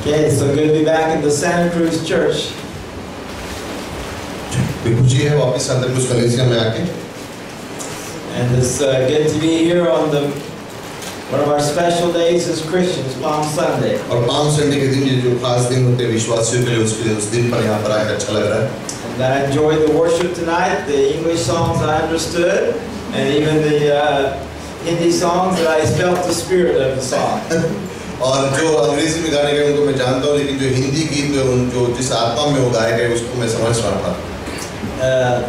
Okay, so good to be back in the Santa Cruz Church. भी खुशी है वापस अंदर कुछ कलेसिया में आके And it's uh, good to be here on the one of our special days as Christians, Palm Sunday. और palm Sunday के दिन ये जो खास दिन होते हैं विश्वासियों के लिए उसके लिए उस दिन पर यहाँ पर आकर अच्छा लग रहा है And I enjoyed the worship tonight, the English songs I understood, and even the uh, Hindi songs that I felt the spirit of the song. और जो अंग्रेजी में गाने गए उनको मैं जानता हूँ लेकिन जो हिंदी गीत में उन जो जिस आत्मा में वो गाए गए उसको मैं समझ रहा था Uh,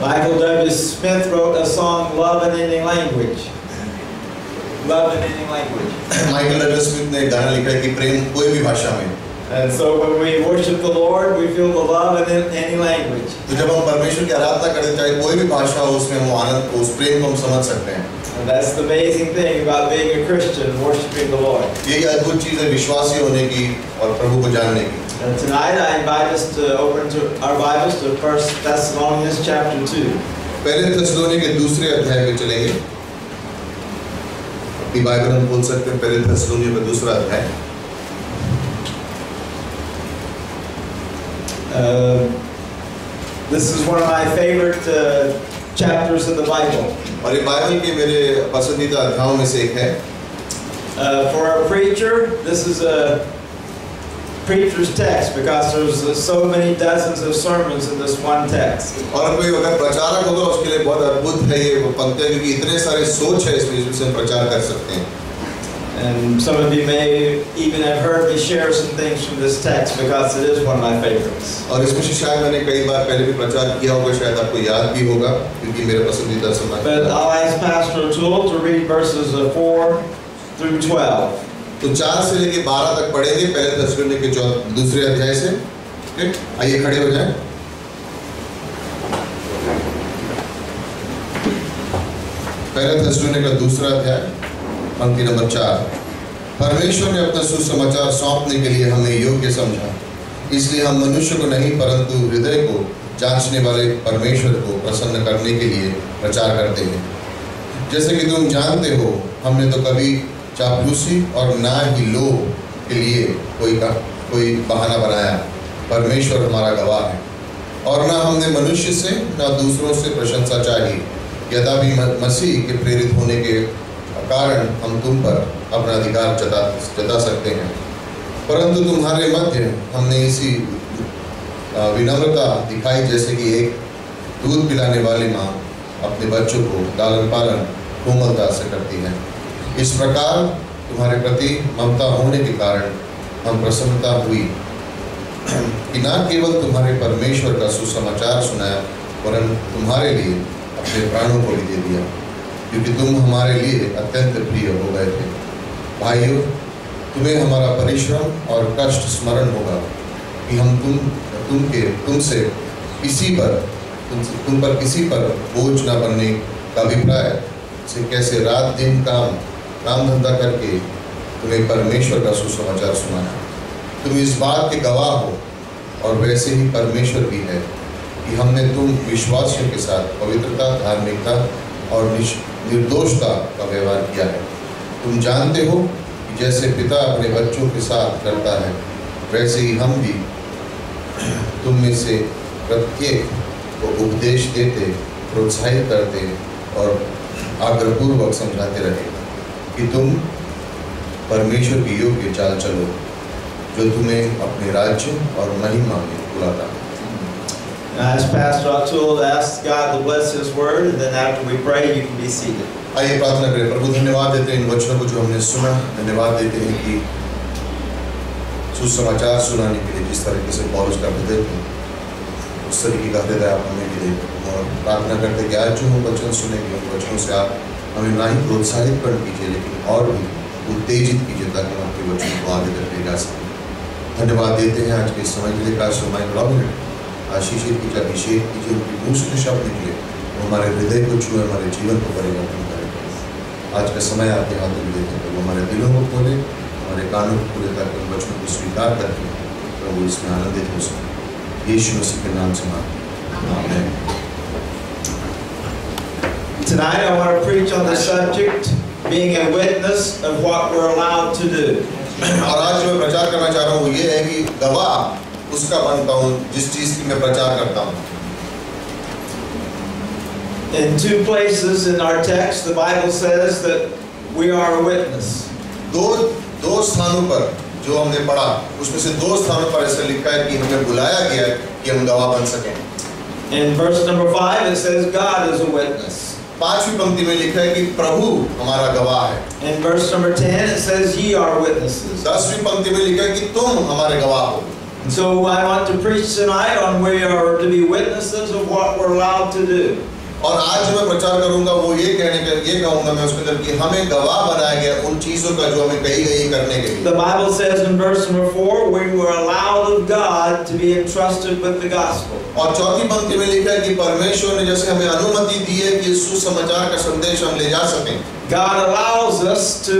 Michael W. Smith wrote a song, Love in Any Language. Love in Any Language. Michael Douglas Smith ने एक गाना लिखा है कि प्रेम कोई भी भाषा में And so when we worship the Lord, we feel the love in any language. तो जब हम परमेश्वर की आराधना करते हैं चाहे कोई भी भाषा हो उसमें हम आनंद को उस प्रेम को हम समझ सकते हैं And that's the amazing thing about being a Christian, worshiping the Lord. यही अद्भुत चीज है विश्वासी होने की और प्रभु को जानने की And tonight I invite us to open to our Bibles to 1 Thessalonians chapter 2. पहले थेसलोनी के दूसरे अध्याय में चलेंगे अपनी बाइबल हम बोल सकते हैं पहले थेसलोनी में दूसरा अध्याय Uh, this is one of my favorite uh, chapters in the Bible. और ये बाइबल के मेरे पसंदीदा अध्यायों में से एक है Uh, for a preacher, this is a preacher's text because there's uh, so many dozens of sermons in this one text. और कोई अगर प्रचारक होगा उसके लिए बहुत अद्भुत है ये वो पंक्तियाँ क्योंकि इतने सारे सोच है इसमें जिसमें हम प्रचार कर सकते हैं And some of you may even have heard me share some things from this text because it is one of my favorites. और इसमें से शायद मैंने कई बार पहले भी प्रचार किया होगा शायद आपको याद भी होगा क्योंकि मेरे पसंदीदा But समय I'll ask Pastor O'Toole to read verses uh, 4 through 12. तो चार से लेके बारह तक पढ़ेंगे, पहले थेसलोनी के दूसरे अध्याय से। आइए खड़े हो जाएँ। पहले थेसलोनी का दूसरा अध्याय, पंक्ति नंबर चार। परमेश्वर ने अपना सुसमाचार सौंपने के लिए हमें योग्य समझा। इसलिए हम मनुष्य को नहीं, परंतु हृदय को, जांचने वाले परमेश्वर को प्रसन्न करने के लिए प्रचार करते हैं। जैसे कि तुम जानते हो, हमने तो कभी चापलूसी और ना ही लोभ के लिए कोई का कोई बहाना बनाया। परमेश्वर हमारा गवाह है। और ना हमने मनुष्य से, ना दूसरों से प्रशंसा चाहिए। म- मसीह के प्रेरित होने के कारण हम तुम पर अपना अधिकार जता जता सकते हैं। परंतु तुम्हारे मध्य हमने इसी विनम्रता दिखाई, जैसे कि एक दूध पिलाने वाली माँ अपने बच्चों को लालन पालन कोमलता से करती है। इस प्रकार तुम्हारे प्रति ममता होने के कारण हम प्रसन्नता हुई। कि न केवल तुम्हारे परमेश्वर का सुसमाचार सुनाया वरन तुम्हारे लिए अपने प्राणों को भी दे दिया क्योंकि तुम हमारे लिए अत्यंत प्रिय हो गए थे। भाइयों तुम्हें हमारा परिश्रम और कष्ट स्मरण होगा कि हम तुम तुम के तुमसे किसी पर तुम, तुम पर किसी पर बोझ न बनने का अभिप्राय से कैसे रात दिन काम काम धंधा करके तुम्हें परमेश्वर का सुसमाचार सुनाया। तुम इस बात के गवाह हो, और वैसे ही परमेश्वर भी है कि हमने तुम विश्वासियों के साथ पवित्रता, धार्मिकता और निर्दोषता का व्यवहार किया है। तुम जानते हो कि जैसे पिता अपने बच्चों के साथ करता है, वैसे ही हम भी तुम में से प्रत्येक को उपदेश देते, प्रोत्साहित करते और आग्रहपूर्वक समझाते रहे। कि तुम परमेश्वर की योग्य चाल चलो जो तुम्हें अपने राज्य और महिमा में बुलाता है। Ask Pastor O'Toole to ask God to bless His Word, and then after we pray, you can be seated. आइए प्रार्थना करें प्रभु धन्यवाद देते हैं इन वचनों को जो हमने सुना। धन्यवाद देते हैं कि सुसमाचार सुनाने के लिए जिस तरीके से पौलुस का हृदय उस तरीके का हृदय आप हमें भी दे। और प्रार्थना करते कि आज जो हम वचन सुनेंगे उन वचनों से आप हमें ना ही प्रोत्साहित कर कीजिए लेकिन और भी उत्तेजित कीजिए ताकि हम आपके वचन को आगे तक ले जा सकें। धन्यवाद देते हैं आज के समय के लिए काश हमारे रॉबिन आशीषित कीजिए अभिषेक कीजिए, उनके मुँह शब्द निकले वो हमारे हृदय को छुए, हमारे जीवन को परिवर्तन करे। आज का समय आपके हाथों में देते हैं। प्रभु हमारे दिलों को खोले, हमारे कानों को खोले, ताकि उन वचनों को स्वीकार करके प्रभु इसमें आनंदित हो सके। यीशु मसीह के नाम से। आमीन। Tonight I want to preach on the subject being a witness of what we're allowed to do. और आज जो मैं प्रचार करना चाह रहा हूँ वो ये है कि गवाह उसका बनता हूँ जिस चीज की मैं प्रचार करता हूँ In two places in our text, the Bible says that we are a witness. दो दो स्थानों पर जो हमने पढ़ा उसमें से दो स्थानों पर ऐसा लिखा है कि हमें बुलाया गया है कि हम गवाह बन सकें In verse number 5, it says God is a witness. पांचवी पंक्ति में लिखा है कि प्रभु हमारा गवाह है In verse number 10, it says ye are witnesses. दसवीं पंक्ति में लिखा है कि तुम हमारे गवाह हो So I want to preach tonight on we are to be witnesses of what we're allowed to do. और आज जो मैं प्रचार करूँगा वो ये कहने का ये कहूँगा मैं उसके अंदर कि हमें गवाह बनाया गया उन चीज़ों का जो हमें कही गई करने के लिए The Bible says in verse number 4, we were allowed of God to be entrusted with the gospel. और चौथी पंक्ति में लिखा है कि परमेश्वर ने जैसे हमें अनुमति दी है कि सुसमाचार का संदेश हम ले जा सकें God allows us to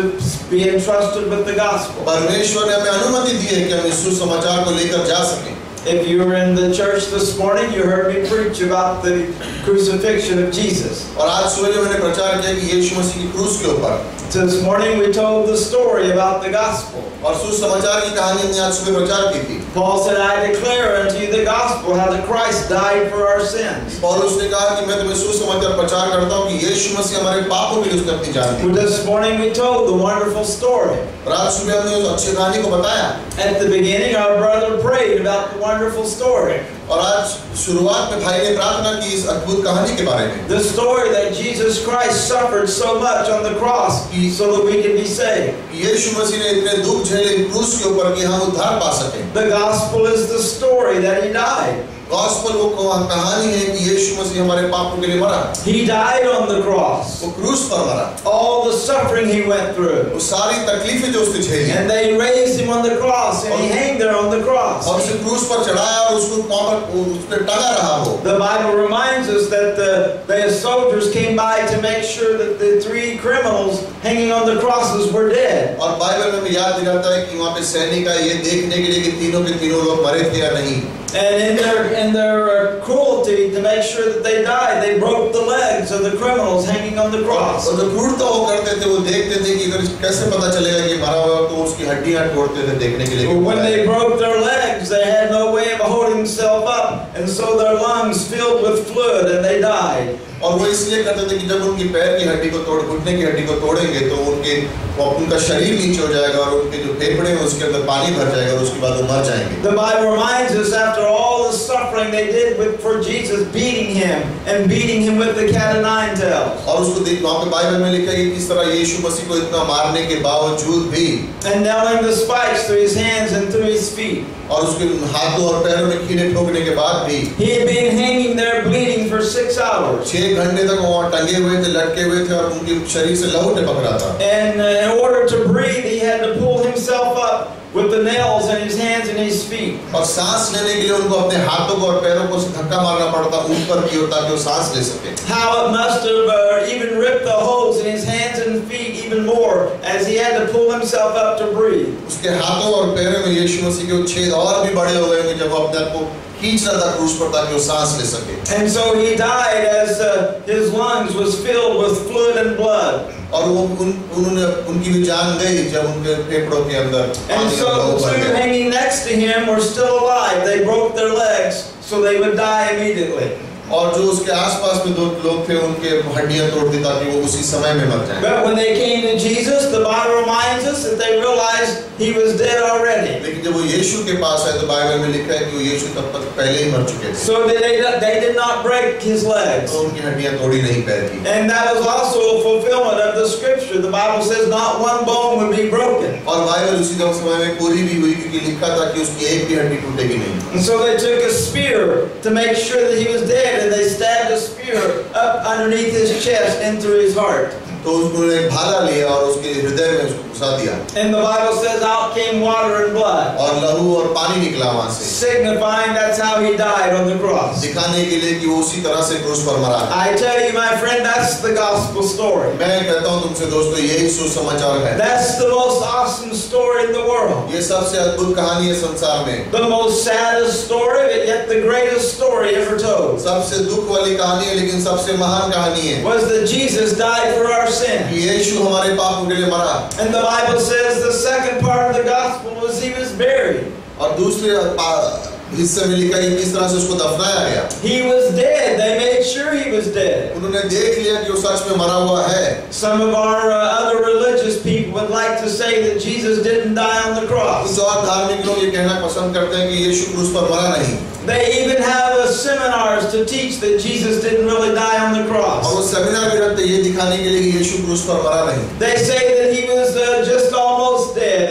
be entrusted with the gospel. परमेश्वर ने हमें अनुमति दी है कि हम इस सुसमाचार को लेकर जा सकें If you were in the church this morning, you heard me preach about the crucifixion of Jesus. और आज सुबह जो मैंने प्रचार किया कि यीशु मसीह की क्रूस के ऊपर So this morning we told the story about the gospel. और सुसमाचार की कहानी हमने आज सुबह प्रचार की थी Paul said, I declare unto you the gospel, how that Christ died for our sins. पौलुस ने कहा कि मैं तुम्हें सुसमाचार प्रचार करता हूँ कि यीशु मसीह हमारे पापों के लिए उसने अपनी जान दी Well, This morning we told the wonderful story. और आज सुबह हमने उस अच्छी कहानी को बताया At the beginning, our brother prayed about the wonderful story. और आज शुरुआत में भाई ने प्रार्थना की इस अद्भुत कहानी के बारे में The story that Jesus Christ suffered so much on the cross so that we can be saved. कि यीशु मसीह ने इतने दुख झेले क्रूस के ऊपर कि हम उद्धार पा सकें The gospel is the story that he died. Gospel वो कहानी है कि यीशु मसीह हमारे पापों के लिए मरा He died on the cross. वो क्रूस पर मरा All the suffering he went through. वो सारी तकलीफें जो उसने झेली And they raised him on the cross and he hanged there on the cross. और उसे क्रूस पर चढ़ाया और उसको पर उस पर टंगा रहा वो The Bible reminds us that the, the soldiers came by to make sure that the three criminals hanging on the crosses were dead. और बाइबल में याद दिलाता है कि वहाँ पे सैनिक आए ये देखने के लिए कि तीनों के तीनों लोग मरे थे या नहीं And in their, in their uh, cruelty to make sure that they died, they broke the legs of the criminals hanging on the cross. और जो क्रूरता वो करते थे वो देखते थे कि अगर कैसे पता चलेगा कि मरा हुआ है, तो उसकी हड्डियां तोड़ते थे देखने के लिए कि When मरा है। they broke their legs, they had no way of holding themselves up, and so their lungs filled with fluid and they died. और वो इसलिए करते थे कि जब उनकी पैर की हड्डी को तोड़ घुटने की हड्डी को तोड़ेंगे तो उनके उनका शरीर नीचे हो जाएगा और उनके जो फेफड़े हैं उसके अंदर पानी भर जाएगा और उसके बाद वो मर जाएँगे The Bible reminds us after all the suffering they did with, for Jesus, beating him and beating him with the cat o' nine tails, और उसको देख वहाँ पे बाइबल में लिखा है कि किस तरह यीशु मसीह को इतना मारने के बावजूद भी and nailing the spikes through his hands and through his feet. और उसके हाथों और पैरों में कीड़े ठोकने के बाद भी He had been hanging there bleeding for six hours. छह घंटे तक वो टंगे हुए थे लटके हुए थे और उनके शरीर से लहू टपक रहा था And uh, in order to breathe, he had to pull himself up with the nails in his hands and his feet. और सांस लेने के लिए उनको अपने हाथों को और पैरों को धक्का मारना पड़ता ऊपर की ओर ताकि वो सांस ले सके How it must have uh, even ripped the holes in his hands and feet even more as he had to pull himself up to breathe. उसके हाथों और पैरों में यीशु मसीह के वो छेद और भी बड़े हो गए होंगे जब वो अपने आप को खींच रहा था क्रूस पर ताकि वो सांस ले सके And so he died as uh, his lungs was filled with fluid and blood. और वो उन उन्होंने उनकी भी जान गई जब उनके फेफड़ों के अंदर And पानी और so लहू the भर two गया hanging next to him were still alive. They broke their legs so they would die immediately. और जो उसके आसपास में दो लोग थे उनके हड्डियाँ तोड़ दी ताकि वो उसी समय में मर जाए But when they came to Jesus, the Bible reminds us that they realized he was dead already. लेकिन जब वो यीशु के पास आए तो बाइबल में लिखा है कि वो यीशु तब तक पहले ही मर चुके थे So they, they did not break his legs. तो उनकी हड्डियाँ तोड़ी नहीं की And that was also a fulfillment of the scripture. The Bible says not one bone would be broken. और बाइबल उसी दम समय में पूरी भी हुई क्योंकि लिखा था कि उसकी एक भी हड्डी टूटेगी नहीं And so they took a spear to make sure that he was dead, and they stabbed a spear up underneath his chest into his heart. तो उन्होंने एक भाला लिया और उसके हृदय में उसको घुसा दिया And the Bible says out came water and blood, और लहू और पानी निकला वहाँ से signifying that's how he died on the cross. दिखाने के लिए कि वो उसी तरह से क्रूस पर मरा I tell you, my friend, that's the gospel story. मैं कहता हूँ तुमसे दोस्तों यही सुसमाचार है That's the most awesome story in the world. ये सबसे अद्भुत कहानी है संसार में The most saddest story, but yet the greatest story ever told, सबसे दुख वाली कहानी है लेकिन सबसे महान कहानी है was that Jesus died for our sin. यीशु हमारे पापों के लिए मरा And the Bible says the second part of the gospel was he was buried. और दूसरे पा- हिस्से में लिखा है कि किस तरह से उसको दफनाया गया He was dead. They made sure he was dead. उन्होंने देख लिया कि वो सच में मरा हुआ है Some of our uh, other religious people would like to say that Jesus didn't die on the cross. कुछ और धार्मिक लोग ये कहना पसंद करते हैं कि यीशु क्रूस पर मरा नहीं They even have uh, seminars to teach that Jesus didn't really die on the और cross. वो सेमिनार भी रखते हैं ये दिखाने के लिए कि यीशु क्रूस पर मरा नहीं They say that he was uh, just almost dead,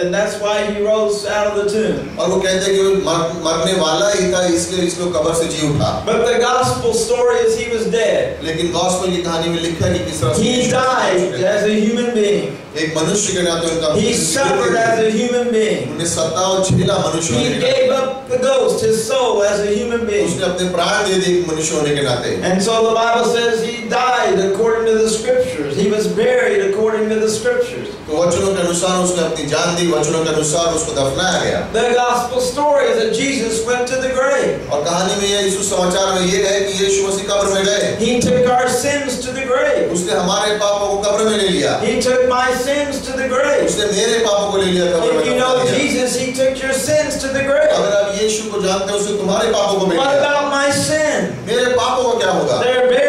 and that's why he rose out of the tomb. और वो कहते हैं कि वो मर, मरने वाला ही था इसलिए इसको कब्र से जी उठा But the gospel story is he was dead. लेकिन गॉस्पेल की कहानी में लिखा है कि किस तरह से He यीशु died क्रूस पे- as a human being. एक मनुष्य के नाते उनका He suffered as a human being. उन्हें सत्ता और झेला मनुष्य होने He के gave नाते up the ghost, his soul, as a human being. उसने अपने प्राण दे दिए एक मनुष्य होने के नाते And so the Bible says he died according to the scriptures. He was buried according to the scriptures. तो वचनों के अनुसार उसने अपनी जान दी वचनों के अनुसार उसको दफनाया गया The gospel story is that Jesus went to the grave. और कहानी में ये यीशु समाचार में ये है कि यीशु मसीह कब्र में गए He took our sins to the grave. उसने हमारे पापों को कब्र में ले लिया He took my sins to the grave. उसने मेरे पापों को ले लिया कब्र में If you know Jesus, he took your sins to the grave. अगर आप यीशु को जानते हो उसने तुम्हारे पापों को मिल What about my sin? मेरे पापों को क्या होगा They're buried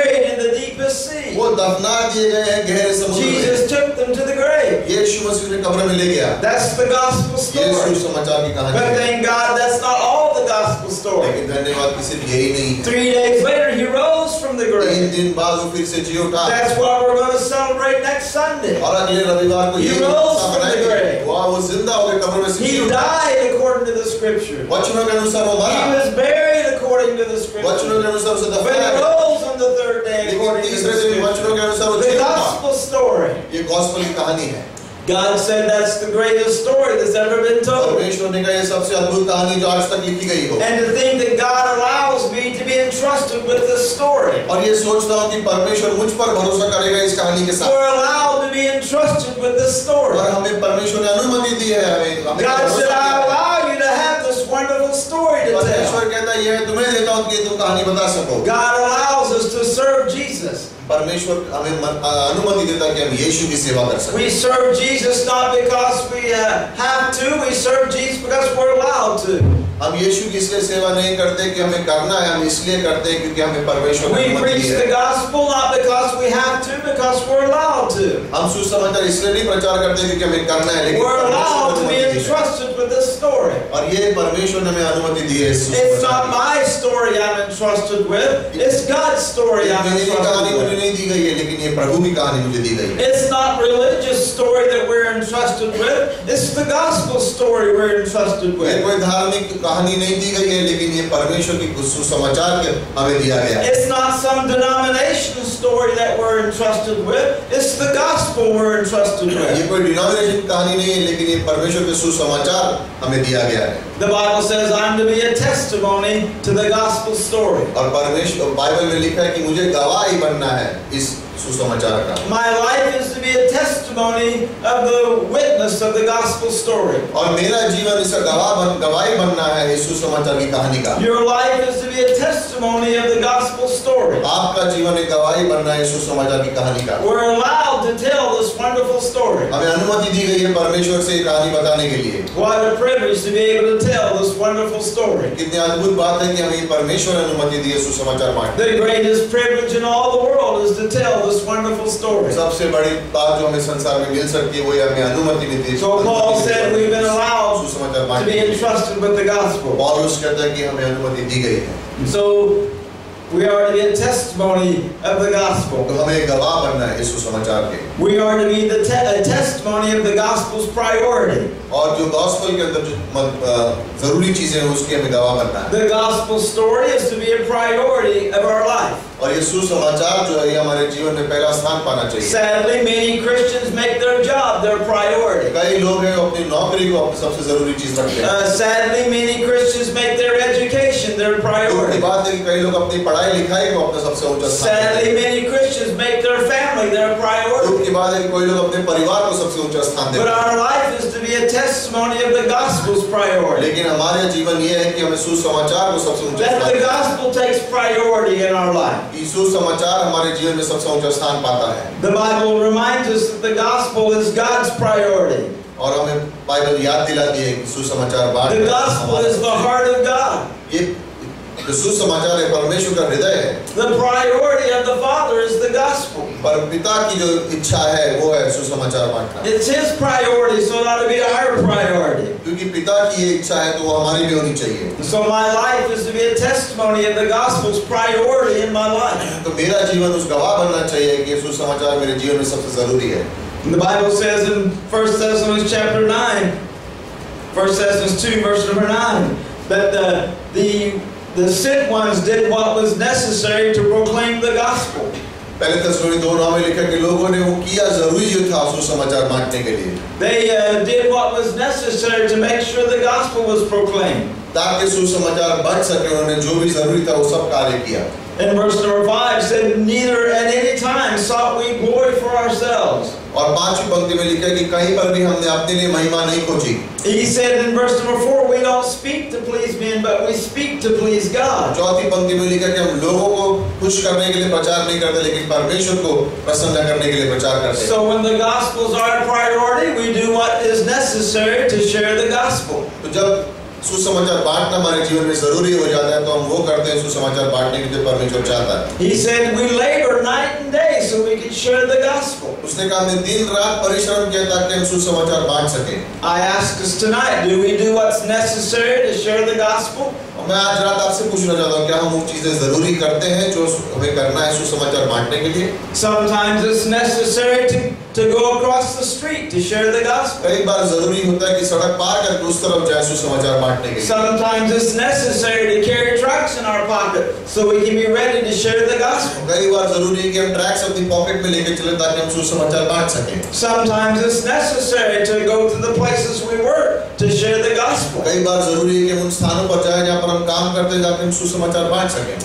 दफना दिए गए हैं गहरे समुद्र में Jesus took them to the grave. यीशु मसीह ने कब्र में ले गया That's the gospel Yeshu story. समाचार की कहानी But है thank God that's not all the gospel story. लेकिन धन्यवाद कि सिर्फ यही नहीं है Three days later, he rose from the तीन grave. दिन बाद वो फिर से जी उठा That's what we're going to celebrate next Sunday. और अगले रविवार को He यही rose उत्सव from the मनाएंगे grave. वहाँ वो जिंदा हो गए कब्र में से जी He उठा died according to the scripture. वचनों के अनुसार वो He मरा was buried according to the वचनों scripture. के अनुसार उसे But दफनाया he गया rose on The third day according to the scripture. The gospel story. ये गॉस्पेल की कहानी है God said that's the greatest story that's ever been told. परमेश्वर ने कहा ये सबसे अद्भुत कहानी जो आज तक लिखी गई हो And to think that God allows me to be entrusted with this story. और ये सोचता हूँ कि परमेश्वर मुझ पर भरोसा करेगा इस कहानी के साथ We're allowed to be entrusted with this story. और हमें परमेश्वर ने अनुमति दी है हमें God said, I है। allow wonderful story to tell. परमेश्वर कहता है ये तुम्हें देता हूँ कि तुम कहानी बता सको God allows us to serve Jesus. परमेश्वर हमें मन- अ, अनुमति देता है कि हम यीशु की सेवा कर सकें We serve Jesus not because we uh, have to, we serve Jesus because we're to. हम यीशु की इसलिए सेवा नहीं करते कि हमें करना है हम इसलिए करते हैं क्योंकि हमें परमेश्वर ने We अनुमति preach the gospel not because we have to, because we're allowed to. हम सुसमाचार इसलिए नहीं प्रचार करते क्योंकि हमें करना है लेकिन We're allowed to be है। entrusted with this story. और ये परमेश्वर ने हमें अनुमति दी है It's not my story I'm entrusted with, it's God's story की। I'm मेरी कहानी मुझे नहीं दी गई है लेकिन ये प्रभु की कहानी मुझे दी गई है It's not religious story that we're entrusted with, it's the gospel story we're entrusted with. कोई धार्मिक कहानी नहीं दी गई है लेकिन ये परमेश्वर की कुछ सुसमाचार के हमें दिया गया it's not some denomination story that we are with it's the gospel we are with ये कोई डिनोमिनेशन कहानी नहीं है लेकिन ये परमेश्वर के सुसमाचार हमें दिया गया है। The Bible says I am to be a testimony to the gospel story और परमेश्वर बाइबल में लिखा है कि मुझे गवाही बनना है इस सुसमाचार का My life is to be a testimony of the witness of the gospel story. और मेरा जीवन इसका गवाह बन गवाही बनना है इस सुसमाचार की कहानी का Your life is to be a testimony of the gospel story. आपका जीवन एक गवाही बनना है इस सुसमाचार की कहानी का We're allowed to tell this wonderful story. हमें अनुमति दी गई है परमेश्वर से ये कहानी बताने के लिए What a privilege to be able to tell this wonderful story. कितनी अद्भुत बात है कि हमें परमेश्वर ने अनुमति दी है सुसमाचार बांटने The greatest privilege in all the world is to tell this wonderful story. सबसे बड़ी बात जो हमें संसार में मिल सकती है वो ये हमें अनुमति मिलती है So Paul said we've been allowed to be entrusted with the gospel. पौलुस कहता है कि हमें अनुमति दी गई है So we are to be a testimony of the gospel. तो हमें गवाह बनना है इस सुसमाचार के We are to be the te- a testimony of the gospel's priority. और जो गॉस्पेल के अंदर जो मत- अ, जरूरी चीजें हैं उसकी हमें गवाह बनना है The gospel story is to be a priority of our life. और ये सुसमाचार जो है ये हमारे जीवन में पहला स्थान पाना चाहिए Sadly, many Christians make their job job their priority. कई लोग हैं अपनी नौकरी को अपनी सबसे जरूरी चीज रखते हैं Uh, sadly, many Christians make their education their दुख की priority. बात है कि कई लोग अपनी पढ़ाई लिखाई को अपना सबसे ऊँचा स्थान देते Sadly, हैं many Christians make their family their priority. दुख की बात है कि कोई लोग अपने परिवार को सबसे ऊँचा स्थान देते हैं. But our life is to be a testimony of the gospel's priority. लेकिन हमारे जीवन ये है कि हमें सुसमाचार को सबसे ऊँचा That स्थान the देना है। gospel takes priority in our life. कि सुसमाचार हमारे जीवन में सबसे ऊँचा स्थान पाता है The Bible reminds us that the gospel is God's priority. और हमें बाइबल याद दिलाती है कि सुसमाचार The gospel is the heart of God. ये जो सुसमाचार है परमेश्वर का हृदय है The priority of the Father is the gospel. पर पिता की जो इच्छा है वो है सुसमाचार बांटना It's His priority, so it ought to be our priority. क्योंकि पिता की ये इच्छा है तो वो हमारी भी होनी चाहिए And so my life is to be a testimony of the gospel's priority in my life. तो मेरा जीवन उस गवाह बनना चाहिए कि ये सुसमाचार मेरे जीवन में सबसे जरूरी है And the Bible says in 1 Thessalonians chapter 9, 1 Thessalonians 2, verse number 9, that the, the, the sent ones did what was necessary to proclaim the gospel. पहले तस्वीर दो नौ में लिखा कि लोगों ने वो किया जरूरी जो था सुसमाचार बांटने के लिए They uh, did what was necessary to make sure the gospel was proclaimed. ताकि सुसमाचार बढ़ सके उन्होंने जो भी जरूरी था वो सब कार्य किया And verse number 5 said, Neither at any time sought we glory for ourselves. और पांचवी पंक्ति में लिखा है कि कहीं पर भी हमने अपने लिए महिमा नहीं खोजी He said in verse number 4, We don't speak to please men, but we speak to please God. चौथी पंक्ति में लिखा है कि हम लोगों को खुश करने के लिए प्रचार नहीं करते लेकिन परमेश्वर को प्रसन्न करने के लिए प्रचार करते हैं So when the gospel is our priority, we do what is necessary to share the gospel. तो जब सुसमाचार बांटना हमारे जीवन में ज़रूरी हो जाता है तो हम वो करते हैं सुसमाचार बांटने के लिए परमेश्वर चाहता है He said we labor night and day so we can share the gospel. उसने कहा हमने दिन रात परिश्रम किया ताकि हम सुसमाचार बांट सकें I ask us tonight, do we do what's necessary to share the gospel? मैं आज रात आपसे पूछना चाहता हूँ क्या हम वो चीज़ें ज़रूरी करते हैं जो हमें करना है सुसमाचार बांटने के लिए Sometimes it's necessary to, to go across the street to share the gospel. कई बार जरूरी होता है कि सड़क पार तरफ के Sometimes it's necessary to carry tracts in our pocket so we can be ready to share the gospel. कई बार जरूरी है कि हम ट्रक्स अपनी पॉकेट में लेके चलें ताकि हम सकें. Sometimes it's necessary to go to the places we work to share the gospel. कई बार जरूरी है कि उन स्थानों पर जहां पर हम काम करते हैं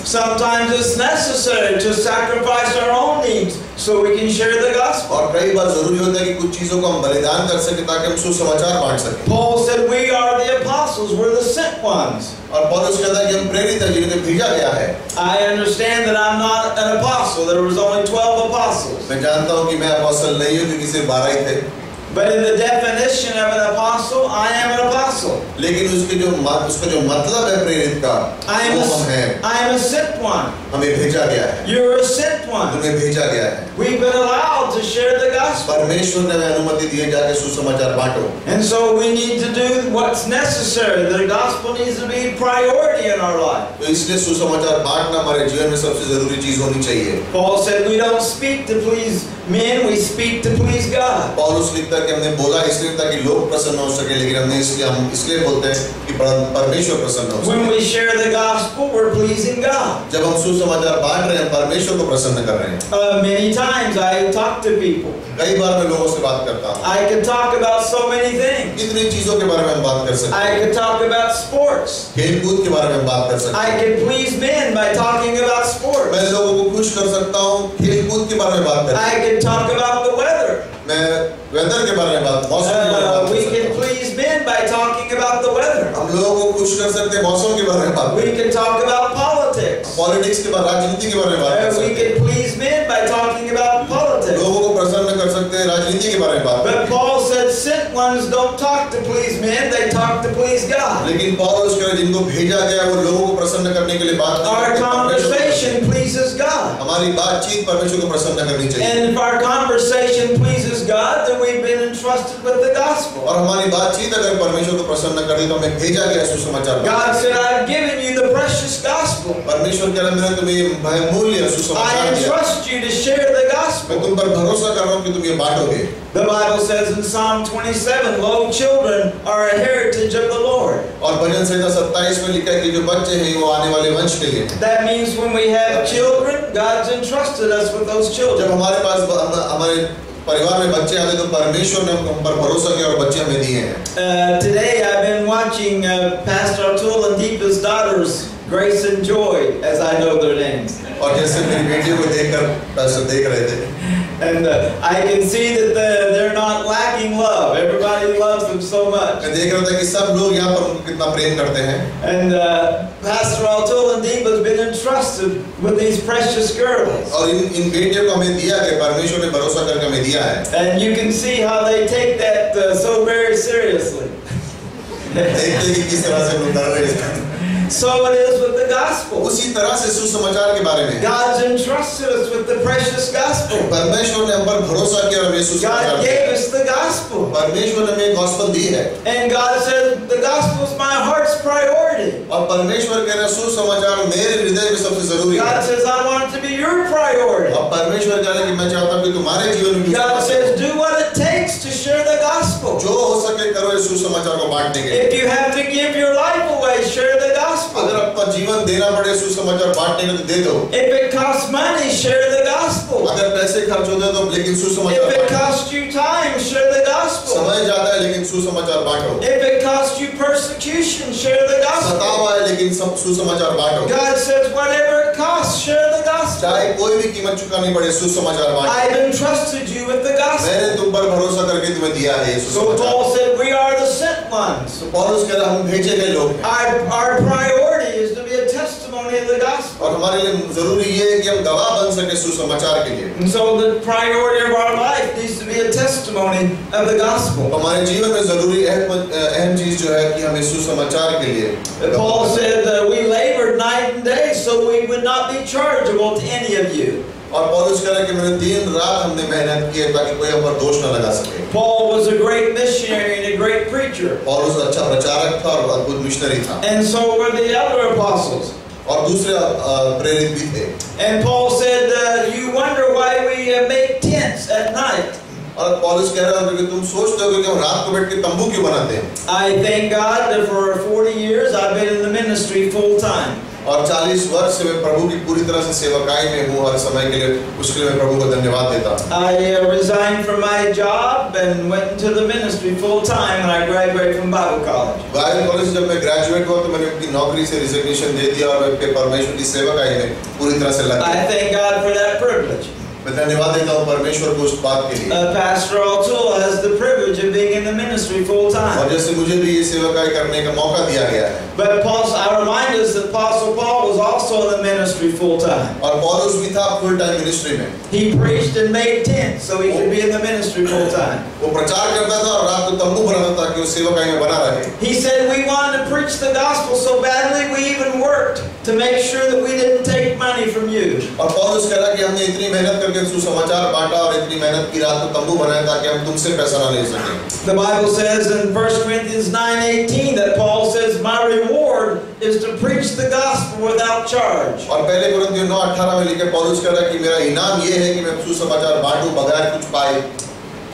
Sometimes it's necessary to sacrifice our own needs so we can share the gospel. और कई बार ज़रूरी होता है कि कुछ चीज़ों को हम बलिदान कर सके ताकि हम सुसमाचार बांट सकें Paul said, We are the apostles, we're the sent ones. और पौलुस कहता है कि हम प्रेरित हैं जिन्हें भेजा गया है I understand that I'm not an apostle, there was only 12 apostles. मैं जानता हूँ कि मैं अपोस्टल नहीं हूँ क्योंकि सिर्फ़ बारह ही थे But in the definition of an apostle, I am an apostle. लेकिन उसके जो म- उसका जो मतलब है प्रेरित का I am वो हम a, हैं I am a sent one. हमें भेजा गया है You're a sent one. तुम्हें भेजा गया है We've been allowed to share the gospel. परमेश्वर ने हमें अनुमति दी है जाके सुसमाचार बांटो And so we need to do what's necessary. The gospel needs to be priority in our life. तो इसलिए सुसमाचार बांटना हमारे जीवन में सबसे जरूरी चीज होनी चाहिए Paul said we don't speak to please men, we speak to please God. पौलुस लिखता है कि हमने बोला इसलिए ताकि लोग प्रसन्न हो सके लेकिन हमने इसलिए हम इसलिए बोलते हैं कि परमेश्वर प्रसन्न हो When we share the gospel, we're pleasing God. जब हम सुसमाचार बांट रहे हैं परमेश्वर को प्रसन्न कर रहे हैं Uh, many times I talk to people. कई बार मैं लोगों से बात करता हूँ I can talk about so many things. कितनी चीज़ों के बारे में हम बात कर सकते I can talk about sports. खेल कूद के बारे में बात कर सकते I हैं can please men by talking about sports. मैं लोगों को खुश कर सकता हूँ खेल कूद के बारे में बात कर I can talk about the weather. मैं वेदर के बारे में बात मौसम के बारे में Uh, बात we कर can सकता हूँ please men by talking about the weather. हम लोगों को खुश कर सकते हैं मौसम के बारे में बात We can talk about politics. Politics के बारे राजनीति के बारे में बात कर Uh, we सकते हैं can please men by talking about politics. लोगों को प्रसन्न कर सकते हैं राजनीति के बारे में बात But करते Paul said sent ones don't talk to please men, they talk to please हैं God. लेकिन पौलुस कह रहे हैं, जिनको भेजा गया वो लोगों को प्रसन्न करने के लिए बात नहीं Our करते, परमेश्वर को- conversation pleases God. हमारी बातचीत परमेश्वर को प्रसन्न करनी चाहिए And if our conversation pleases God, then we've been entrusted with the gospel. और हमारी बातचीत अगर परमेश्वर को प्रसन्न कर दी तो हमें भेजा गया सुसमाचार God said, I've given you the precious gospel. परमेश्वर कह रहे हैं, मैंने तुम्हें बहुमूल्य सुसमाचार दिया I entrust you to share the gospel मैं तुम पर भरोसा कर रहा हूँ कि तुम ये बांटोगे The Bible says in Psalm 27, Lo, children are a heritage of the Lord. और भजन संहिता 27 में लिखा है कि जो बच्चे हैं वो आने वाले वंश के लिए That means when we have children, God's entrusted us with those children जब हमारे पास हमारे परिवार में बच्चे आते तो परमेश्वर ने हम पर भरोसा किया और बच्चे हमें दिए हैं Uh, today I've been watching uh, Pastor Artul and Deepa's daughters, Grace and Joy, as I know their names. और जैसे मेरी बेटियों को देखकर पैसे देख रहे थे And uh, I can see that the, they're not lacking love. Everybody loves them so much. मैं देख रहा था कि सब लोग यहाँ पर उनको कितना प्रेम करते हैं And uh, Pastor with these precious girls. और इन इन बेटियों को हमें दिया है परमेश्वर ने भरोसा करके हमें दिया है And you can see how they take that uh, so very seriously. देखते कि किस तरह से लोग कर रहे हैं So it is with the gospel. उसी तरह से सुसमाचार के बारे में God's entrusted us with the precious gospel. परमेश्वर ने हम पर भरोसा किया और हमें सुसमाचार God gave us the gospel. परमेश्वर ने हमें गॉस्पल दी है And God said, the gospel is my heart's priority. और परमेश्वर कह रहे हैं सुसमाचार मेरे हृदय में सबसे ज़रूरी है God says, I want it to be your priority. और परमेश्वर कह रहे हैं कि मैं चाहता हूँ कि तुम्हारे जीवन में God says, do what it takes to share the gospel. जो हो सके करो इस सुसमाचार को बांटने के लिए If you have to give your life away, share the gospel. अगर अपना जीवन देना पड़े सुसमाचार बांटने के लिए तो दे दो If it costs money, share the gospel. अगर पैसे खर्च होते तो लेकिन सुसमाचार If it costs you time, share the gospel. समय ज़्यादा है लेकिन सुसमाचार बांटो If it costs you persecution, share the gospel. सतावा है लेकिन सब सुसमाचार बांटो God says, whatever it costs, share the gospel. चाहे कोई भी कीमत चुकानी पड़े सुसमाचार बांटो I've entrusted you with the gospel. मैंने तुम पर भरोसा करके तुम्हें दिया है ये So सुसमाचार Paul said, we are the sent ones. तो पौलुस कह रहा हम भेजे गए लोग हैं Our, our priority is to be a testimony of the gospel. और हमारे लिए जरूरी ये है कि हम गवाह बन सके सुसमाचार के लिए And so the priority of our life needs to be a testimony of the gospel. हमारे जीवन में जरूरी अहम अहम चीज जो है कि हमें सुसमाचार के लिए Paul said that we labored night and day so we would not be chargeable to any of you. और पौलुस कह रहा है कि मैंने दिन रात हमने मेहनत की है ताकि कोई हम पर दोष न लगा सके Paul was a great missionary and a great preacher. पौलुस अच्छा प्रचारक था और अद्भुत मिशनरी था And so were the other apostles. और दूसरे अ, प्रेरित भी थे And Paul said, uh, you wonder why we uh, make tents at night. और पौलुस कह रहा है कि तुम सोचते हो कि हम रात को बैठ के तंबू क्यों बनाते हैं I thank God that for 40 years I've been in the ministry full time. और 40 वर्ष से मैं प्रभु की पूरी तरह से सेवकाई में हूँ हर समय के लिए उसके लिए मैं प्रभु को धन्यवाद देता I uh, resigned from my job and went into the ministry full time and I graduated from Bible college. Bible college जब मैं ग्रेजुएट हुआ तो मैंने अपनी नौकरी से रिजिग्नेशन दे दिया और मैं परमेश्वर की सेवकाई में पूरी तरह से लग I thank God for that privilege. मैं धन्यवाद देता हूँ परमेश्वर को उस बात के लिए uh, Pastor Atul has the privilege of being in the ministry full time. और जैसे मुझे भी ये सेवा कार्य करने का मौका दिया गया है. But Paul, I remind us that Apostle Paul was also in the ministry full time. और पौलुस भी था full time ministry में. He preached and made tents so he could be in the ministry full time. वो प्रचार करता था और रात को तंबू बनाता था कि वो सेवा कार्य में बना रहे. He said we wanted to preach the gospel so badly we even worked to make sure that we didn't take money from you. और पौलुस कह रहा कि हमने इतनी मेहनत कर करके सुसमाचार बांटा और इतनी मेहनत की रात को तंबू बनाया ताकि हम तुमसे पैसा ना ले सकें The Bible says in 1 Corinthians 9:18 that Paul says my reward is to preach the gospel without charge. और पहले कुरिन्थियों 9 18 में लिखे पौलुस कह रहा है कि मेरा इनाम ये है कि मैं सुसमाचार बांटूं बगैर कुछ पाए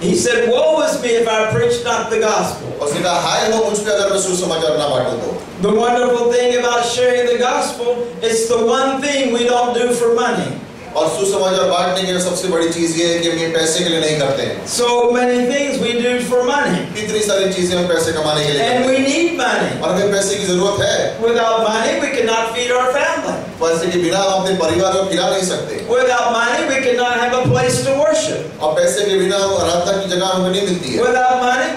He said, Woe is me if I preach not the gospel. और उसने कहा हाय हो मुझ पे अगर मैं सुसमाचार ना बांटूं तो The wonderful thing about sharing the gospel, it's the one thing we don't do for money. और सुसमाज और बांटने की सबसे बड़ी चीज़ ये है कि हम ये पैसे के लिए नहीं करते हैं। So many things we do it for money कितनी सारी चीज़ें हम पैसे कमाने के लिए एंड वी नीड मनी और हमें पैसे की ज़रूरत है। Without money we can not feed our family पैसे के बिना हम अपने परिवार को खिला नहीं सकते। Without money we can not have a place to worship और पैसे के बिना आराधना की जगह हमें नहीं मिलती है। Without money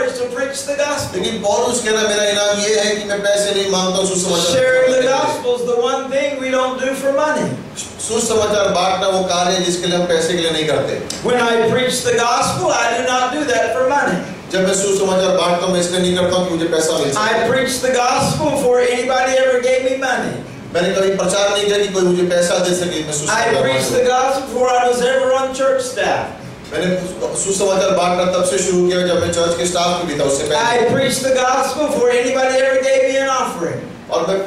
to preach the gospel. लेकिन पौलुस कहना मेरा इनाम ये है कि मैं पैसे नहीं मांगता हूँ सुसमाचार Sharing the बांटने के लिए। gospel is the one thing we don't do for money. सुसमाचार बांटना वो कार्य है जिसके लिए हम पैसे के लिए नहीं करते When I preach the gospel, I do not do that for money. जब मैं सुसमाचार बांटता हूँ मैं इसलिए नहीं करता हूँ कि मुझे पैसा मिल I सके preach the gospel before anybody ever gave me money. मैंने कभी प्रचार नहीं किया कि कोई मुझे पैसा दे सके मैं I सुसमाचार preached the बांटूं। gospel before I was ever on church staff. मैंने सुसमाचार बांटना तब से शुरू किया जब मैं चर्च के स्टाफ में भी था उससे पहले I preached the gospel before anybody ever gave me an offering. और मैं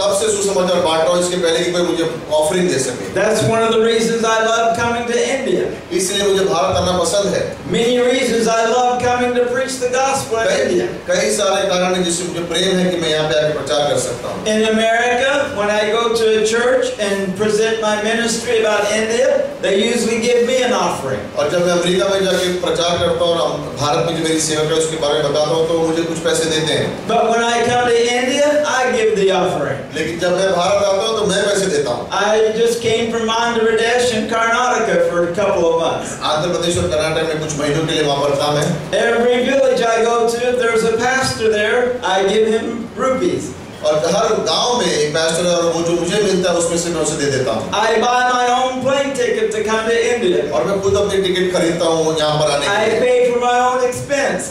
तब से सुसमाचार बांट रहा हूँ इसके पहले कि कोई मुझे ऑफरिंग दे सके? That's one of the reasons I love coming to India इसलिए मुझे भारत आना पसंद है। Many reasons I love coming to preach the gospel in India कई सारे कारण हैं जिससे मुझे प्रेम है कि मैं यहाँ पे आकर प्रचार कर सकता हूँ। In America when I go to a church and present my ministry about India they usually give me an offering और जब मैं अमेरिका में जाकर प्रचार करता हूँ और भारत में जो मेरी सेवा है उसके बारे में बताता हूँ तो मुझे कुछ पैसे देते हैं। But when I come to India I give the offering लेकिन जब मैं भारत आता हूँ तो मैं पैसे देता हूँ। I just came from Andhra Pradesh in Karnataka for couple of months Andhra Pradesh और कर्नाटक में कुछ महीनों के लिए वहाँ पर था मैं every village I go to there is a pastor there I give him rupees और हर गाँव में एक पास्टर है और वो जो मुझे मिलता है उसमें से मैं उसे दे देता हूँ। I buy my own plane ticket to come to India और मैं खुद अपनी टिकट खरीदता हूँ यहाँ पर आने के लिए। आई पे फॉर माय ओन एक्सपेंस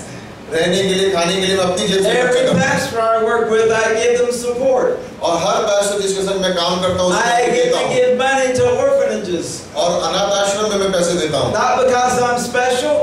रहने के लिए खाने के लिए मैं अपनी जेब से खर्चा Every करता हूँ pastor I work with, I give them support. और हर pastor जिसके साथ मैं काम करता हूँ उसको I मैं get देता to हूँ give money to orphanages. और अनाथ आश्रम में मैं पैसे देता हूँ Not because I'm special,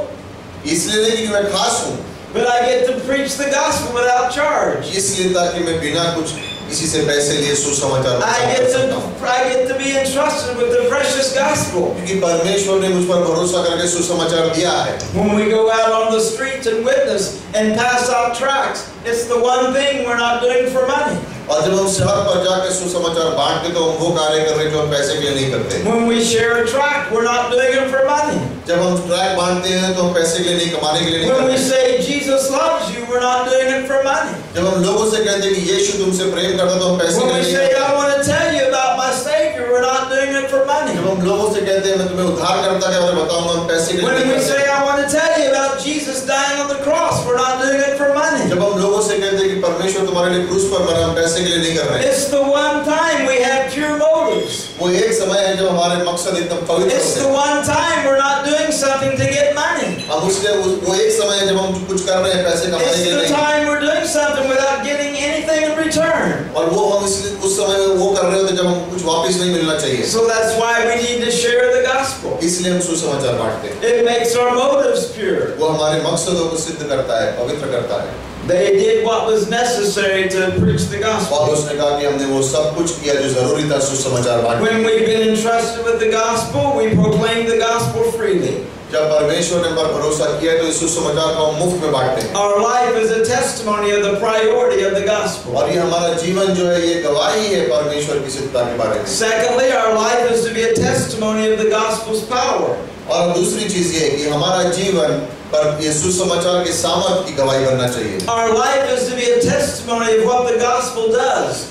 इसलिए नहीं कि मैं खास हूँ but I get to preach the gospel without charge. इसलिए ताकि मैं बिना कुछ किसी से पैसे लिए सुसमाचार I प्रचार get कर to सकता हूँ I get to be entrusted with the precious gospel. क्योंकि परमेश्वर ने मुझ पर भरोसा करके सुसमाचार दिया है When we go out on the streets and witness and pass out tracts, it's the one thing we're not doing for money. और जब हम शहर पर जाकर सुसमाचार बांटते तो हम वो कार्य कर रहे जो हम पैसे के लिए नहीं करते When we share a tract, we're not doing it for money. जब हम ट्रैक बांटते हैं तो हम पैसे के लिए नहीं कमाने के लिए नहीं When we say Jesus loves you, we're not doing it for money. जब हम लोगों से कहते हैं कि यीशु तुमसे प्रेम करता तो हम पैसे के लिए नहीं When we say I want to tell you we're not doing it for money. जब हम लोगों से कहते हैं मैं तुम्हें उद्धार करता है और बताऊंगा हम पैसे के लिए When नहीं we say करते I want to tell you about Jesus dying on the cross, we're not doing it for money. जब हम लोगों से कहते हैं कि परमेश्वर तुम्हारे लिए क्रूस पर मरा हम पैसे के लिए नहीं कर रहे हैं It's the one time we have pure motives. वो एक समय है जब हमारे मकसद एकदम पवित्र It's होते the हैं one time we're not doing something to get money. हम उसके उस- वो एक समय है जब हम कुछ कर रहे हैं पैसे कमाने It's के लिए the नहीं time we're doing something without getting anything in return. और वो हम इसलिए उस समय वो कर रहे होते जब हम कुछ वापस नहीं मिलना चाहिए So that's why we need to share the gospel. इसलिए हम सुसमाचार बांटते हैं It makes our motives pure. वो हमारे मकसदों को सिद्ध करता है पवित्र करता है They did what was necessary to preach the gospel. और उसने कहा कि हमने वो सब कुछ किया जो ज़रूरी था सुसमाचार बांटने When we've been entrusted with the gospel, we proclaim the gospel freely. जब परमेश्वर ने पर भरोसा किया तो इस सुसमाचार को मुफ़्त में बांटते हैं। Our life is a testimony of the priority of the gospel और ये हमारा जीवन जो है ये गवाही है परमेश्वर की सत्ता के बारे में। Secondly our life is to be a testimony of the gospel's power और दूसरी चीज़ ये है कि हमारा जीवन पर ये सुसमाचार के सामर्थ्य की गवाही बनना चाहिए। Our life is to be a testimony of what the gospel does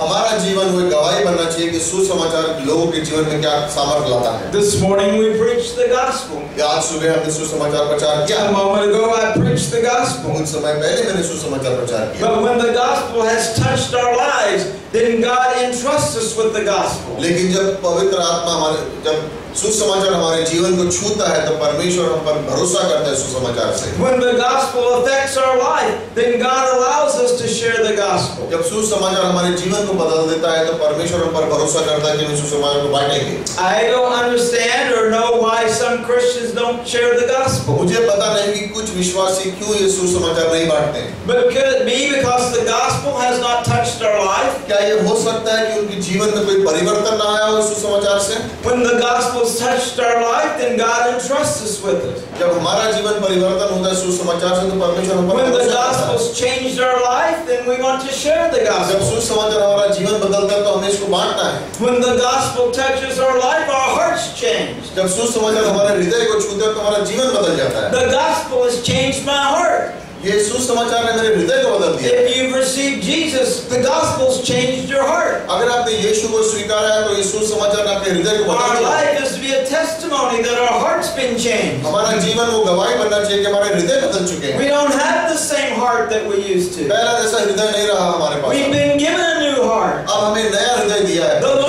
हमारा जीवन वो गवाही बनना चाहिए कि सुसमाचार लोगों के जीवन में क्या सामर्थ्य लाता है। This morning we preach the gospel आज सुबह हमने सुसमाचार प्रचार किया। A moment ago I preach the gospel कुछ समय पहले मैंने सुसमाचार प्रचार किया। But when the gospel has touched our lives then God entrusts us with the gospel लेकिन जब पवित्र आत्मा हमारे जब सुसमाचार हमारे जीवन को छूता है तो परमेश्वर हम पर भरोसा करता है सुसमाचार से When the gospel affects our life, then God allows us to share the gospel. जब सुसमाचार हमारे जीवन को बदल देता है तो परमेश्वर हम पर भरोसा करता है कि हम सुसमाचार को बांटेंगे I don't understand or know why some Christians don't share the gospel. मुझे पता नहीं कि कुछ विश्वासी क्यों ये सुसमाचार नहीं बांटते But could it be because the gospel has not touched our life? क्या ये हो सकता है कि उनके जीवन में कोई परिवर्तन ना आया हो सुसमाचार से When the gospel's touched our life, then God entrusts us with it. जब हमारा जीवन परिवर्तन होता है सुसमाचार से तो परमेश्वर हम पर When the भरोसा करता है gospel's changed our life, then we want to share the जब gospel. सुसमाचार हमारा जीवन बदलता है तो हमें इसको बांटना है When the gospel touches our life, our hearts change. जब सुसमाचार हमारे हृदय को छूते हैं तो हमारा जीवन बदल जाता है The gospel has changed my heart. ये सुसमाचार ने मेरे हृदय को बदल दिया If you've received Jesus, the gospel's changed your heart. अगर आपने यीशु को स्वीकारा है तो ये सुसमाचार ने आपके हृदय को बदल Our दिया life is to be a testimony that our heart's been changed. हमारा जीवन वो गवाही बनना चाहिए कि हमारे हृदय बदल चुके हैं We don't have the same heart that we used to. पहला जैसा हृदय नहीं रहा हमारे We've pass been given a new heart. अब हमें नया हृदय दिया है The Lord's in our heart.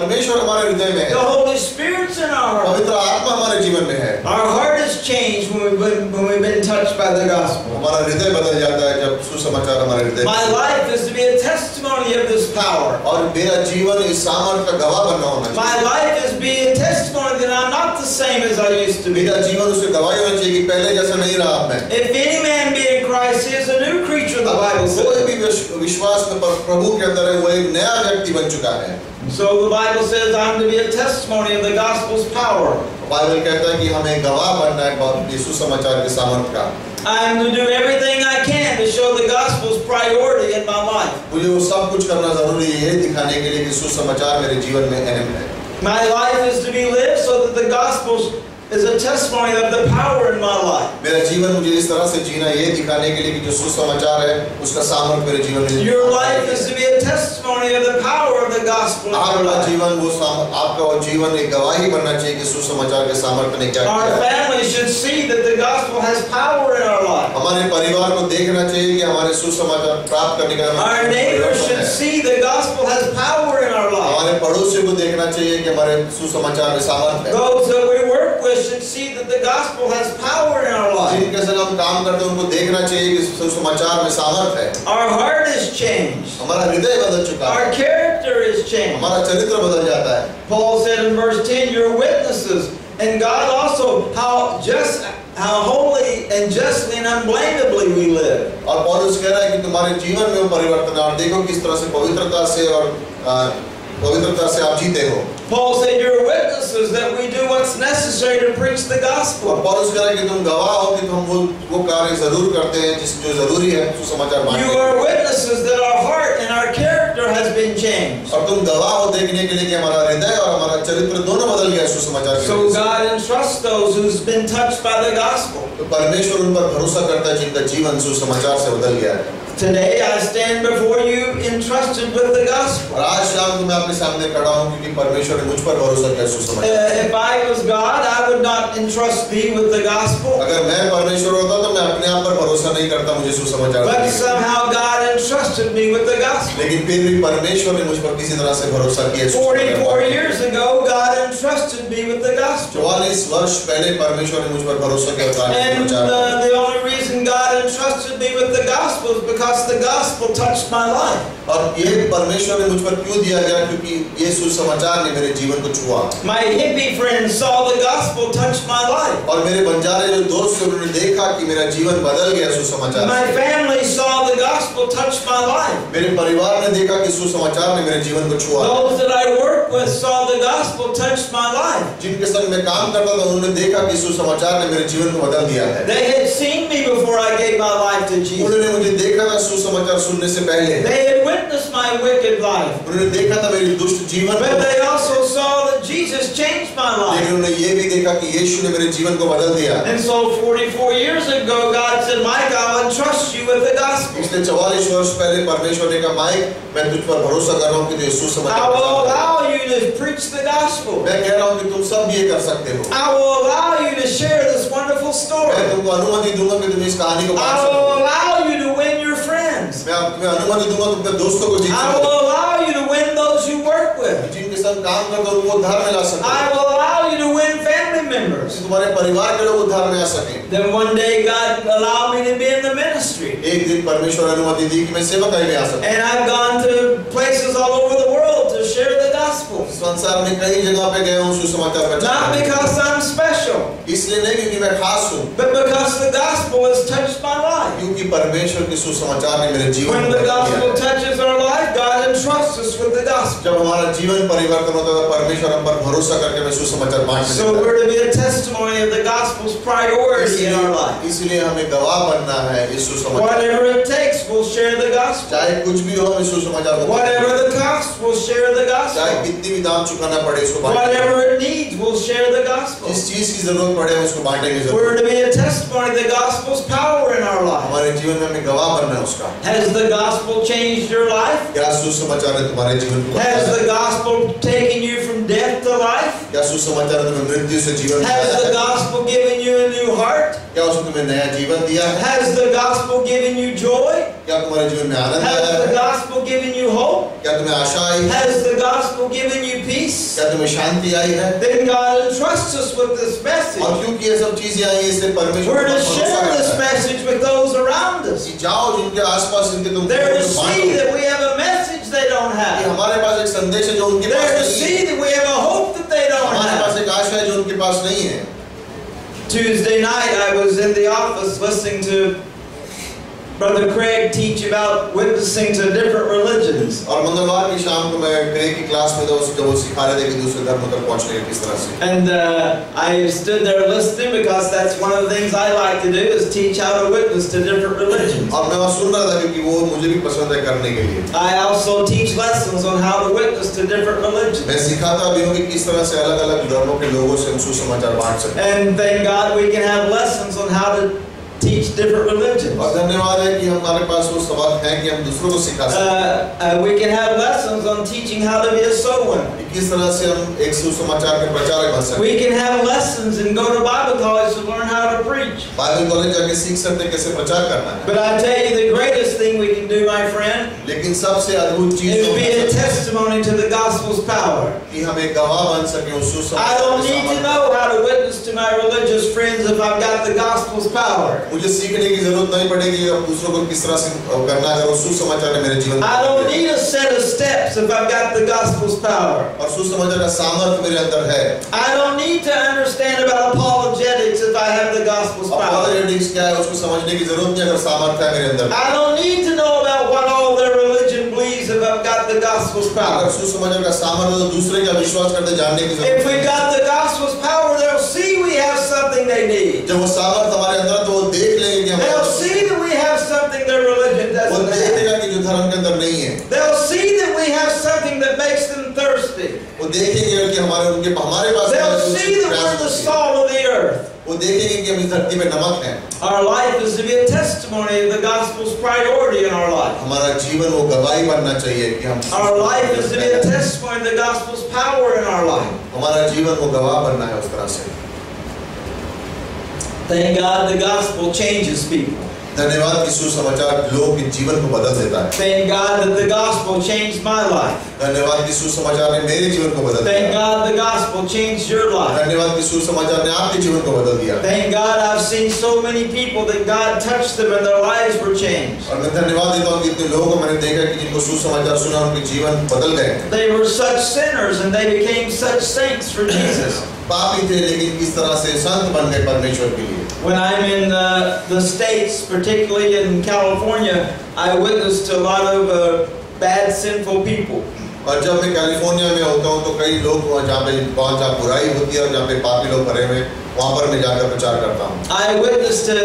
परमेश्वर हमारे हृदय में The है Holy Spirit's in our heart. पवित्र आत्मा हमारे जीवन में है Our heart has changed when we've been, when we've been touched by the gospel. हमारा हृदय बदल जाता है जब सुसमाचार हमारे हृदय My life is to be a testimony of this power. और मेरा जीवन इस सामर्थ का गवाह बनना होना चाहिए My life is being a testimony that I'm not the same as I used to be. मेरा जीवन उससे गवाही होना चाहिए कि पहले जैसा नहीं रहा मैं If any man be Christ, he is a new creature, the Bible कोई says. भी विश- विश्वास में पर- प्रभु के अंदर है वो एक नया व्यक्ति बन चुका है So the Bible says I'm to be a testimony of the gospel's power. Bible कहता है कि हमें गवाह बनना है बहुत यीशु समाचार के सामर्थ का I'm to do everything I can to show the gospel's priority in my life. मुझे वो सब कुछ करना जरूरी है ये दिखाने के लिए कि सुसमाचार मेरे जीवन में अहम है My life is to be lived so that the gospel is a testimony of the power in my life. मेरा जीवन मुझे इस तरह से जीना ये दिखाने के लिए कि जो सुसमाचार है उसका सामर्थ मेरे जीवन में Your life is to be a testimony of the power of the gospel आपका जीवन वो आपका वो जीवन एक गवाही बनना चाहिए कि सुसमाचार के सामर्थ्य ने क्या किया है। family should see that the gospel has power in our life. हमारे परिवार को देखना चाहिए कि हमारे सुसमाचार प्राप्त करने का Our neighbors should see the gospel has power in our life. हमारे पड़ोसियों को देखना चाहिए कि हमारे सुसमाचार में सामर्थ है Those that we work with should see that the gospel has power in our life. जिनके संग हम काम करते हैं उनको देखना चाहिए कि सुसमाचार में सामर्थ है Our heart is changed. हमारा हृदय बदल चुका है Our character is changed. हमारा चरित्र बदल जाता है Paul said in verse 10, You're witnesses, and God also, how just, how holy and justly and unblameably we live. और पौलुस कह रहा है कि तुम्हारे जीवन में वो परिवर्तन है और देखो किस तरह से पवित्रता से और आ, पवित्रता से आप जीते हो Paul said, You're witnesses that we do what's necessary to preach the और gospel. पौलुस कह रहा है कि तुम गवाह हो कि तुम वो वो कार्य ज़रूर करते हैं जिस जो ज़रूरी है सुसमाचार You बांटने are witnesses that our heart and our character has been changed. और तुम गवाह हो देखने के लिए कि हमारा हृदय और हमारा चरित्र दोनों बदल गया सुसमाचार के So God entrusts those who's been touched by the gospel. तो परमेश्वर उन पर भरोसा करता है जिनका जीवन सुसमाचार से बदल गया है Today I stand before you entrusted with the gospel. और आज शाम को मैं आपके सामने खड़ा हूँ क्योंकि परमेश्वर ने मुझ पर भरोसा किया Uh, सुसमाचार if I was God, I would not entrust thee with the gospel. अगर मैं परमेश्वर होता तो मैं अपने आप पर भरोसा नहीं करता मुझे सुसमाचार But देने का। somehow God entrusted me with the gospel. लेकिन फिर भी परमेश्वर ने मुझ पर किसी तरह से भरोसा किया 44 years ago, God entrusted me with the gospel. चौवालीस वर्ष पहले परमेश्वर ने मुझ पर भरोसा किया था And uh, the only reason God entrusted me with the gospel is because the gospel touched my life. और ये परमेश्वर ने मुझ पर क्यों दिया गया क्योंकि ये सुसमाचार ने मेरे जीवन को छुआ My hippie friends saw the gospel touch my life. और मेरे बंजारे जो दोस्त थे उन्होंने देखा कि मेरा जीवन बदल गया सुसमाचार My family saw the gospel touch my life. मेरे परिवार ने देखा कि सुसमाचार ने मेरे जीवन को छुआ Those that I work with saw the gospel touch my life. जिनके संग मैं काम करता था उन्होंने देखा कि सुसमाचार ने मेरे जीवन को बदल दिया है They had seen me before I gave my life to Jesus. उन्होंने मुझे देखा था सुसमाचार सुनने से पहले They had witnessed my wicked life. उन्होंने देखा था मेरी दुष्ट जीवन But they also saw that Jesus changed my life लेकिन उन्होंने ये भी देखा कि यीशु ने मेरे जीवन को बदल दिया And so 44 years ago, God said, Mike, I'll entrust you with the gospel. पिछले चौवालीस वर्ष पहले परमेश्वर ने कहा माइक मैं तुझ पर भरोसा कर रहा हूँ कि तू ये I will allow you to preach the gospel. मैं कह रहा हूँ कि तुम सब ये कर सकते हो I will allow you to share this wonderful story मैं तुमको अनुमति दूँगा कि तुम इस कहानी को बांट I will allow you to. मैं तुम्हें अनुमति दूँगा तुम अपने दोस्तों को जीत I will allow you to win those you work with. जिनके संग काम करते हो उनको उद्धार में ला I will allow you to win family members. तुम्हारे परिवार के लोग उद्धार में आ सके Then one day God allowed me to be in the ministry. एक दिन परमेश्वर अनुमति दी कि मैं सेवकाई में आ सकूँ And I've gone to places all over the world to share the gospel. संसार में कई जगह पे गया हूँ सुसमाचार Not प्रचार करने। because I'm special, इसलिए नहीं क्योंकि मैं खास हूँ but because the gospel has touched my life. क्योंकि परमेश्वर के सुसमाचार ने मेरे जीवन When the gospel touches our life, God entrusts us with the gospel. जब हमारा जीवन परिवर्तन होता है तो परमेश्वर हम पर भरोसा करके मैं सुसमाचार बांटने So है। we're to be a testimony of the gospel's priority in our life. इसलिए हमें गवाह बनना है इस सुसमाचार Whatever it takes, we'll share the gospel. चाहे कुछ भी हो हम इस सुसमाचार को Whatever the cost, we'll share the चाहे gospel. कितनी भी दाम चुकाना पड़े इसको बांटेंगे Whatever it needs, we'll share the gospel. जिस चीज की जरूरत पड़े हम उसको बांटेंगे जरूर We're to be a testimony of the gospel's power in our life. हमारे जीवन में हमें गवाह बनना है उसका Has the gospel changed your life? क्या सुसमाचार ने तुम्हारे जीवन को Has बदला the है? gospel taken you from death to life? क्या सुसमाचार ने तुम्हें मृत्यु से जीवन में Has लाया the है? gospel given you a new heart? क्या उसने तुम्हें नया जीवन दिया है Has the gospel given you joy? क्या तुम्हारे जीवन में आनंद आया Has the है gospel given you hope? क्या तुम्हें आशा आई है Has the gospel given you peace? क्या तुम्हें शांति आई है Then God entrusts us with this और message. क्योंकि ये सब चीजें आई हैं, इससे परमेश्वर We're पर to भरोसा share this रखता है। message with those around us. कि जाओ जिनके आसपास जिनके तुम They're to तुम see बांटो। that we have a message they don't कि have. हमारे पास एक संदेश है जो उनके पास They're to नहीं है see that we have a hope that they don't हमारे पास have. एक आशा है जो उनके पास नहीं है Tuesday night, I was in the office listening to Brother Craig teach about witnessing to different religions. और मंगलवार की शाम को मैं ग्रे की क्लास में था उस जब वो सिखा रहे थे कि दूसरे धर्म तक पहुंचने के किस तरह से And uh, I stood there listening because that's one of the things I like to do is teach how to witness to different religions. और मैं वहाँ सुन रहा था क्योंकि वो मुझे भी पसंद है करने के लिए I also teach lessons on how to witness to different religions. मैं सिखाता भी हूँ कि किस तरह से अलग अलग धर्मों के लोगों से हम सुसमाचार बांट सकते हैं And thank God we can have lessons on how to teach different religions. और धन्यवाद है कि हमारे पास वो सबक है कि हम दूसरों को सिखा Uh, सकते हैं uh, we can have lessons on teaching how to be a soul winner. कि किस तरह से हम एक सुसमाचार के प्रचारक बन सकते We can have lessons and go to Bible college to learn how to preach. हैं बाइबल कॉलेज जाके सीख सकते हैं कैसे प्रचार करना है But I tell you, the greatest thing we can do, my friend, लेकिन सबसे अद्भुत चीज is जो be कर a सकते हैं testimony to the gospel's power. कि हम एक गवाह बन सके उस I सुसमाचार don't के need to सामर्थ्य know how to witness to my religious friends if I've got the gospel's power. मुझे सीखने की ज़रूरत नहीं पड़ेगी अब दूसरों को किस तरह से करना है और सुसमाचार है मेरे जीवन में I don't need a set of steps if I've got the gospel's power. और सुसमाचार का सामर्थ्य मेरे अंदर है I don't need to understand about apologetics if I have the gospel's power. apologetics क्या है उसको समझने की ज़रूरत नहीं अगर सामर्थ्य है मेरे अंदर I don't need to know about what all their religion got the gospel's अगर power. सुसमाचार का सामर्थ्य है, तो दूसरे का विश्वास करते जानने की If जरूरत we've नहीं got the gospel's power, they'll see we have something they need. जब वो सामर्थ्य हमारे अंदर है, तो वो देख लेंगे कि They'll हमारे see that we have something their religion वो doesn't have. देखेगा कि जो धर्म के अंदर नहीं है They'll see that we have something that makes them thirsty. वो देखेंगे कि हमारे उनके हमारे पास They'll हमारे see that we're the प्यास salt of the earth. वो देखेंगे कि हम इस धरती में नमक हैं Our life is to be a testimony of the gospel's priority in our life. हमारा जीवन वो गवाही बनना चाहिए कि हम Our life is to be a testimony of the gospel's power in our life. हमारा जीवन वो गवाह बनना है उस तरह से Thank God the gospel changes people. धन्यवाद कि सुसमाचार लोगों के जीवन को बदल देता है Thank God that the gospel changed my life. धन्यवाद कि सुसमाचार ने मेरे जीवन को बदल Thank दिया God the gospel changed your life. धन्यवाद कि सुसमाचार ने आपके जीवन को बदल दिया Thank God I've seen so many people that God touched them and their lives were changed. और मैं धन्यवाद देता हूँ कि इतने लोगों को मैंने देखा कि जिनको सुसमाचार सुना उनके जीवन बदल गए They were such sinners and they became such saints for Jesus. पापी थे लेकिन किस तरह से संत बन गए परमेश्वर के लिए When I'm in uh, the States, particularly in California, I witness to a lot of uh, bad, sinful people. और जब मैं कैलिफोर्निया में होता हूँ तो कई लोग वहाँ जहाँ पे वहाँ जहाँ बुराई होती है और जहाँ पे पापी लोग भरे हुए वहाँ पर मैं जाकर प्रचार करता हूँ I witness to,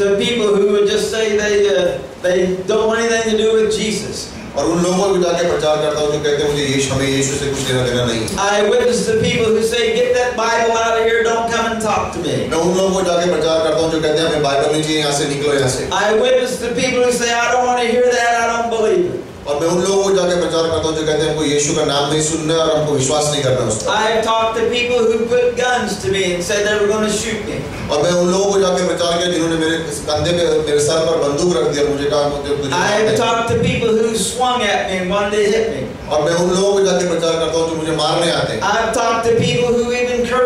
to people who would just say they, uh, they don't want anything to do with Jesus. और उन लोगों को जाके प्रचार करता हूँ जो कहते हैं मुझे यीशु हमें यीशु से कुछ लेना देना नहीं है I witness to people who say, get that Bible out of here, don't come and talk to me. मैं उन लोगों को जाके प्रचार करता हूँ जो कहते हैं हमें बाइबल नहीं चाहिए यहाँ से निकलो यहाँ से I witness to people who say, I don't want to hear that, I don't believe it. और मैं उन लोगों को जाके प्रचार करता हूँ जो कहते हैं हमको यीशु का नाम नहीं सुनना और हमको विश्वास नहीं करना उस पर I've talked to people who put guns to me and said they were going to shoot me. और मैं उन लोगों को जाके प्रचार किया जिन्होंने मेरे कंधे पे मेरे सर पर बंदूक रख दिया मुझे कहा मुझे तुझे मारना I've talked to people who swung at me and wanted to hit me. और मैं उन लोगों को जाके प्रचार करता हूँ जो मुझे मारने आते हैं I've talked to people who even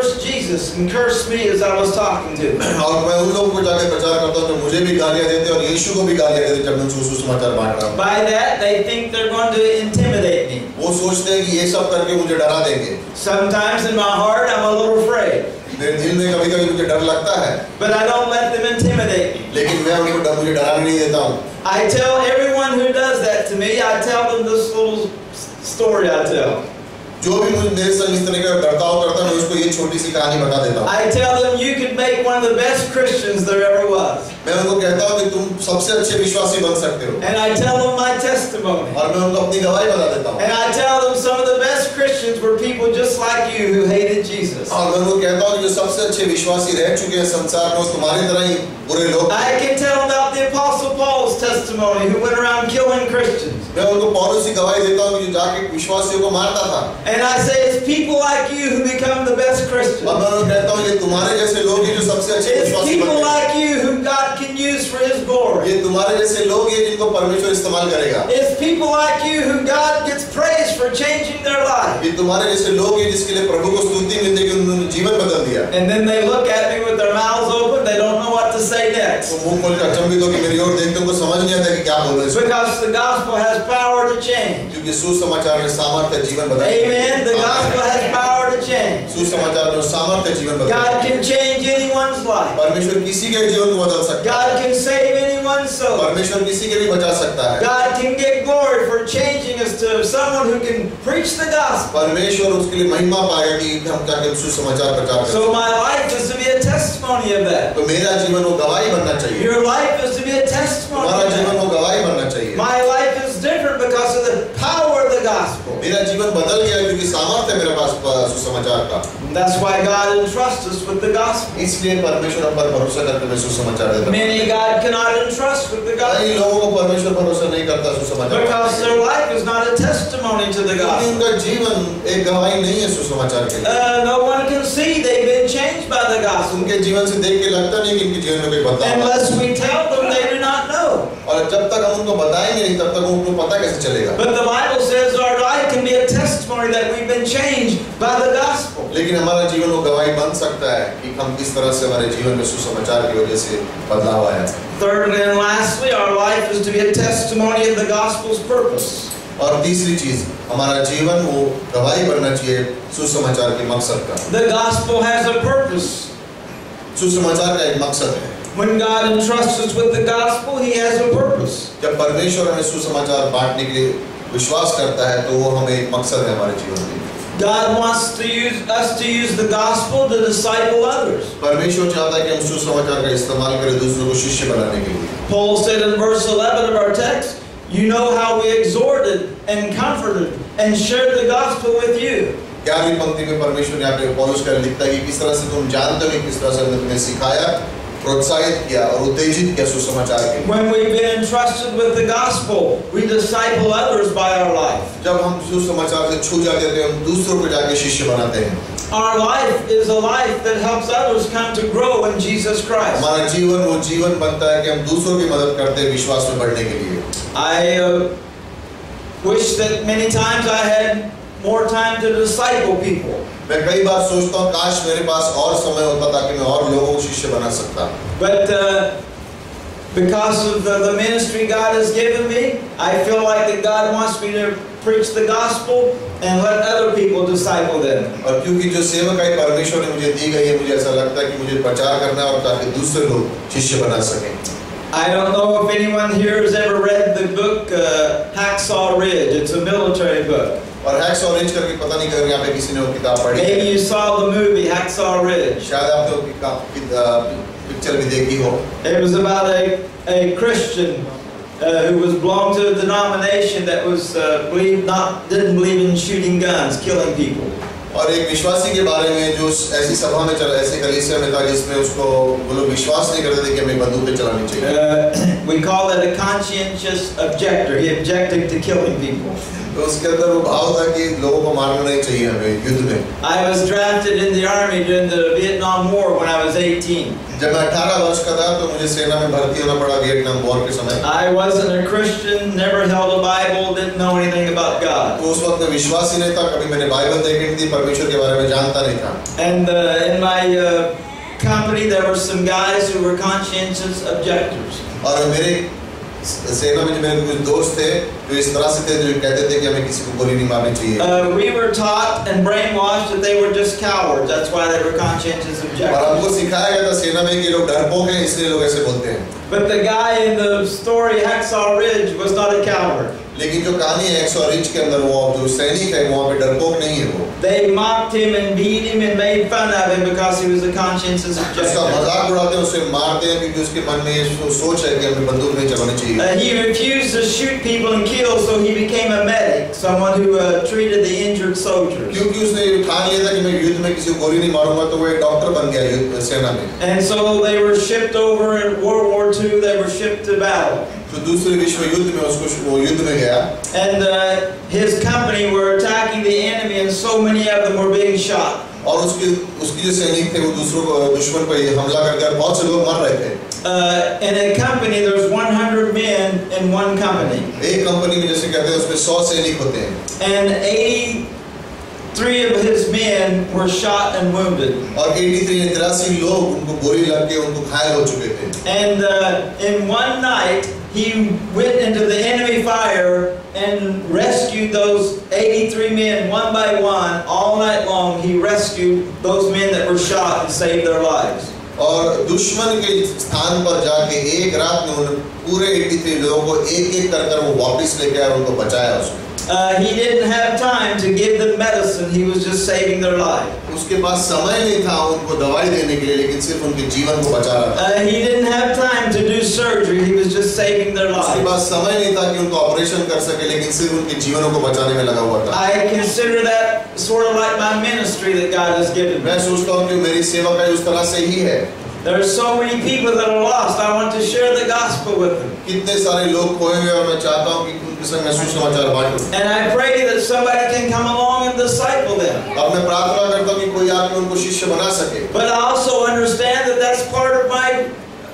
cursed Jesus and cursed me as I was talking to them. और मैं उन लोगों को जाके प्रचार करता हूँ जो मुझे भी गालियाँ देते हैं और यीशु को भी गालियाँ देते हैं जब मैं उनको सुसमाचार बांट रहा हूँ By that, they think they're going to intimidate me. वो सोचते हैं कि ये सब करके मुझे डरा देंगे Sometimes in my heart, I'm a little afraid. मेरे दिल में कभी कभी मुझे डर लगता है But I don't let them intimidate me. लेकिन मैं उनको डर मुझे डराने नहीं देता हूँ I tell everyone who does that to me, I tell them this little s- story I tell. जो भी मुझे मेरे संग इस तरह का बर्ताव करता है मैं उसको ये छोटी सी कहानी बता देता हूँ I tell them you could make one of the best Christians there ever was. मैं उनको कहता हूँ कि तुम सबसे अच्छे विश्वासी बन सकते हो And I tell them my testimony. और मैं उनको अपनी गवाही बता देता हूँ And I tell them some of the best Christians were people just like you who hated Jesus. और मैं उनको कहता हूँ कि जो सबसे अच्छे विश्वासी रह चुके हैं संसार में वो तुम्हारी तरह ही बुरे लोग I can tell them about the Apostle Paul's testimony testimony who went around killing Christians. मैं उनको पौलुस की गवाही देता हूँ कि जो जाके विश्वासियों को मारता था And I say it's people like you who become the best और Christians. मैं उन्हें कहता हूँ ये तुम्हारे जैसे लोग हैं जो सबसे अच्छे It's विश्वासी people बनते हैं like you who God can use for His glory. ये तुम्हारे जैसे लोग हैं जिनको परमेश्वर इस्तेमाल करेगा It's people like you who God gets praise for changing their life. ये तुम्हारे जैसे लोग हैं जिसके लिए प्रभु को स्तुति मिलती है कि उन्होंने जीवन बदल दिया And then they look at me with their mouths open, they don't know what to say तो next. मुंह खोल कर अचंभित हो कि मेरी ओर देखते उनको समझ नहीं आता कि क्या बोल रहे हैं Because the gospel has power to change. क्योंकि सुसमाचार में सामर्थ्य जीवन बदल Amen. The gospel has power to change. सुसमाचार में सामर्थ्य जीवन बदल God can change anyone's life. परमेश्वर किसी के जीवन को बदल सकता है God can save anyone's soul. परमेश्वर किसी के भी बचा सकता है God can get glory for changing us to someone who can preach the gospel. परमेश्वर उसके लिए महिमा पाएगा कि हम क्या कहते हैं, सुसमाचार प्रचार करते So my life is to be a testimony of that. तो मेरा जीवन वो गवाही बनना चाहिए Your life is to be a testimony हमारा of जीवन that. वो गवाही बनना चाहिए My life is different because of the power of the gospel. मेरा जीवन बदल गया क्योंकि सामर्थ्य मेरे पास सुसमाचार का That's why God entrusts us with the gospel. इसलिए परमेश्वर हम पर भरोसा करके मैं सुसमाचार देता हूँ। Many God cannot entrust with the gospel. कई लोगों को परमेश्वर भरोसा नहीं करता सुसमाचार because their life is not a testimony to the क्योंकि gospel. उनका जीवन एक गवाही नहीं है सुसमाचार के लिए Uh, no one can see they've been changed by the gospel उनके जीवन से देख के लगता नहीं कि इनके जीवन में कोई बदलाव unless we tell them they. और जब तक हम उनको बताएँगे नहीं तब तक उनको पता कैसे चलेगा But the Bible says our life can be a testimony that we've been changed by the gospel. लेकिन हमारा जीवन वो गवाही बन सकता है कि हम किस तरह से हमारे जीवन में सुसमाचार की वजह से बदलाव आया Thirdly and lastly, our life is to be a testimony of the gospel's purpose. और तीसरी चीज़ हमारा जीवन वो गवाही बनना चाहिए सुसमाचार के मकसद का The gospel has a purpose. सुसमाचार का एक मकसद है When God entrusts us with the gospel, He has a purpose. जब परमेश्वर हमें सुसमाचार बांटने के लिए विश्वास करता है तो वो हमें एक मकसद है हमारे जीवन में God wants to use us to use the gospel to disciple others. परमेश्वर चाहता है कि हम सुसमाचार का इस्तेमाल करें दूसरों को शिष्य बनाने के लिए Paul said in verse 11 of our text, You know how we exhorted and comforted and shared the gospel with you. ग्यारहवीं पंक्ति में परमेश्वर यहाँ पे पौलुस का लिखता है कि किस तरह से तुम जानते हो कि किस तरह से हमने तुम्हें सिखाया प्रोत्साहित किया और उत्तेजित किया सुसमाचार के लिए When we've been entrusted with the gospel, we disciple others by our life. जब हम सुसमाचार से छू जाते हैं तो हम दूसरों को जाके शिष्य बनाते हैं Our life is a life that helps others come to grow in Jesus Christ. हमारा जीवन वो जीवन बनता है कि हम दूसरों की मदद करते हैं विश्वास में बढ़ने के लिए I uh, wish that many times I had more time to disciple people. मैं कई बार सोचता हूँ काश मेरे पास और समय होता ताकि मैं और लोगों को शिष्य बना सकता But uh, because of the, the ministry God has given me, I feel like that God wants me to preach the gospel and let other people disciple them. और क्योंकि जो सेवकाई परमेश्वर ने मुझे दी गई है मुझे ऐसा लगता है कि मुझे प्रचार करना है और ताकि दूसरे लोग शिष्य बना सकें I don't know if anyone here has ever read the book uh, Hacksaw Ridge. It's a military book. और हैक्स ऑरेंज करके पता नहीं कर यहाँ पे किसी ने वो किताब पढ़ी है। Maybe you saw the movie Hacksaw Ridge. शायद आपने वो किताब- कि- अ, पिक्चर भी देखी हो It was about a, a Christian uh, who was belonged to a denomination that was uh, believed not didn't believe in shooting guns, killing people. और एक विश्वासी के बारे में जो ऐसी सभा में चला ऐसे कलीसिया में था जिसमें उसको वो लोग विश्वास नहीं करते थे कि हमें बंदूकें चलानी चाहिए Uh, we call that a conscientious objector. He objected to killing people. तो उसके अंदर वो भाव था कि लोगों को मारना नहीं चाहिए हमें युद्ध में I was drafted in the army during the Vietnam War when I was 18. जब मैं 18 वर्ष का था तो मुझे सेना में भर्ती होना पड़ा वियतनाम वॉर के समय I wasn't a Christian, never held a Bible, didn't know anything about God. तो उस वक्त मैं विश्वास ही नहीं था कभी मैंने बाइबल देखी नहीं थी परमेश्वर के बारे में जानता नहीं था And uh, in my uh, company, there were some guys who were conscientious objectors. और मेरे सेना में जो मेरे कुछ दोस्त थे जो इस तरह से थे जो कहते थे कि हमें किसी को गोली नहीं मारनी चाहिए Uh, we were taught and brainwashed that they were just cowards. That's why they were conscientious और objectors. हमको सिखाया गया था सेना में कि लोग डरपोक हैं इसलिए लोग ऐसे बोलते हैं But the guy in the story, Hacksaw Ridge, was not a coward. लेकिन जो कहानी है 100 रिच के अंदर वो जो सैनिक है वहाँ पे डरपोक नहीं है वो They mocked him and beat him and made fun of him because he was a conscientious उसका objector. मजाक उड़ाते हैं उसे मारते हैं क्योंकि उसके मन में ये सो- सोच है कि हमें बंदूक नहीं चलानी चाहिए Uh, he refused to shoot people and kill, so he became a medic, someone who uh, treated the injured soldiers. क्योंकि उसने ये ठान लिया था कि मैं युद्ध में किसी को गोली नहीं मारूंगा तो वो एक डॉक्टर बन गया युद्ध सेना में And so they were shipped over in World War II, they were shipped to battle. जो दूसरे विश्व युद्ध में उसको वो युद्ध में गया And uh, his company were attacking the enemy, and so many of them were being shot. और उसके उसके जो सैनिक थे वो दूसरों को दुश्मन पर हमला कर कर बहुत से लोग मर रहे थे Uh, in a company, there's 100 men in one company. एक कंपनी में जैसे कहते हैं उसमें सौ सैनिक होते हैं And 83 of his men were shot and wounded. और 83 तिरासी लोग उनको गोली लग के उनको घायल हो चुके थे And uh, in one night, he went into the enemy fire and rescued those 83 men one by one. All night long, he rescued those men that were shot and saved their lives. और दुश्मन के स्थान पर जाके एक रात में उन्होंने पूरे 83 लोगों को एक एक कर कर वो वापस लेके आए और उनको बचाया उसने Uh, he didn't have time to give them medicine, he was just saving their life. उसके पास समय नहीं था उनको दवाई देने के लिए लेकिन सिर्फ उनके जीवन को बचा रहा था Uh, he didn't have time to do surgery, he was just saving their उसके lives. पास समय नहीं था कि उनको ऑपरेशन कर सके लेकिन सिर्फ उनके जीवनों को बचाने में लगा हुआ था I consider that sort of like my ministry that God has given me. मैं सोचता हूँ कि मेरी सेवा का उस तरह से ही है There are so many people that are lost. I want to share the gospel with them. कितने सारे लोग खोए हुए और मैं चाहता हूँ कि उनके संग मैं सुसमाचार बांटूं And I pray that somebody can come along and disciple them. अब मैं प्रार्थना करता हूँ कि कोई आके उनको शिष्य बना सके But I also understand that that's part of my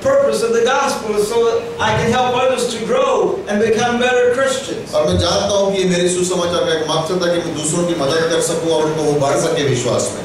purpose of the gospel is so that I can help others to grow and become better Christians. और मैं जानता हूँ कि ये मेरे सुसमाचार का एक मकसद है कि मैं दूसरों की मदद कर सकूं और उनको वो बढ़ सके विश्वास में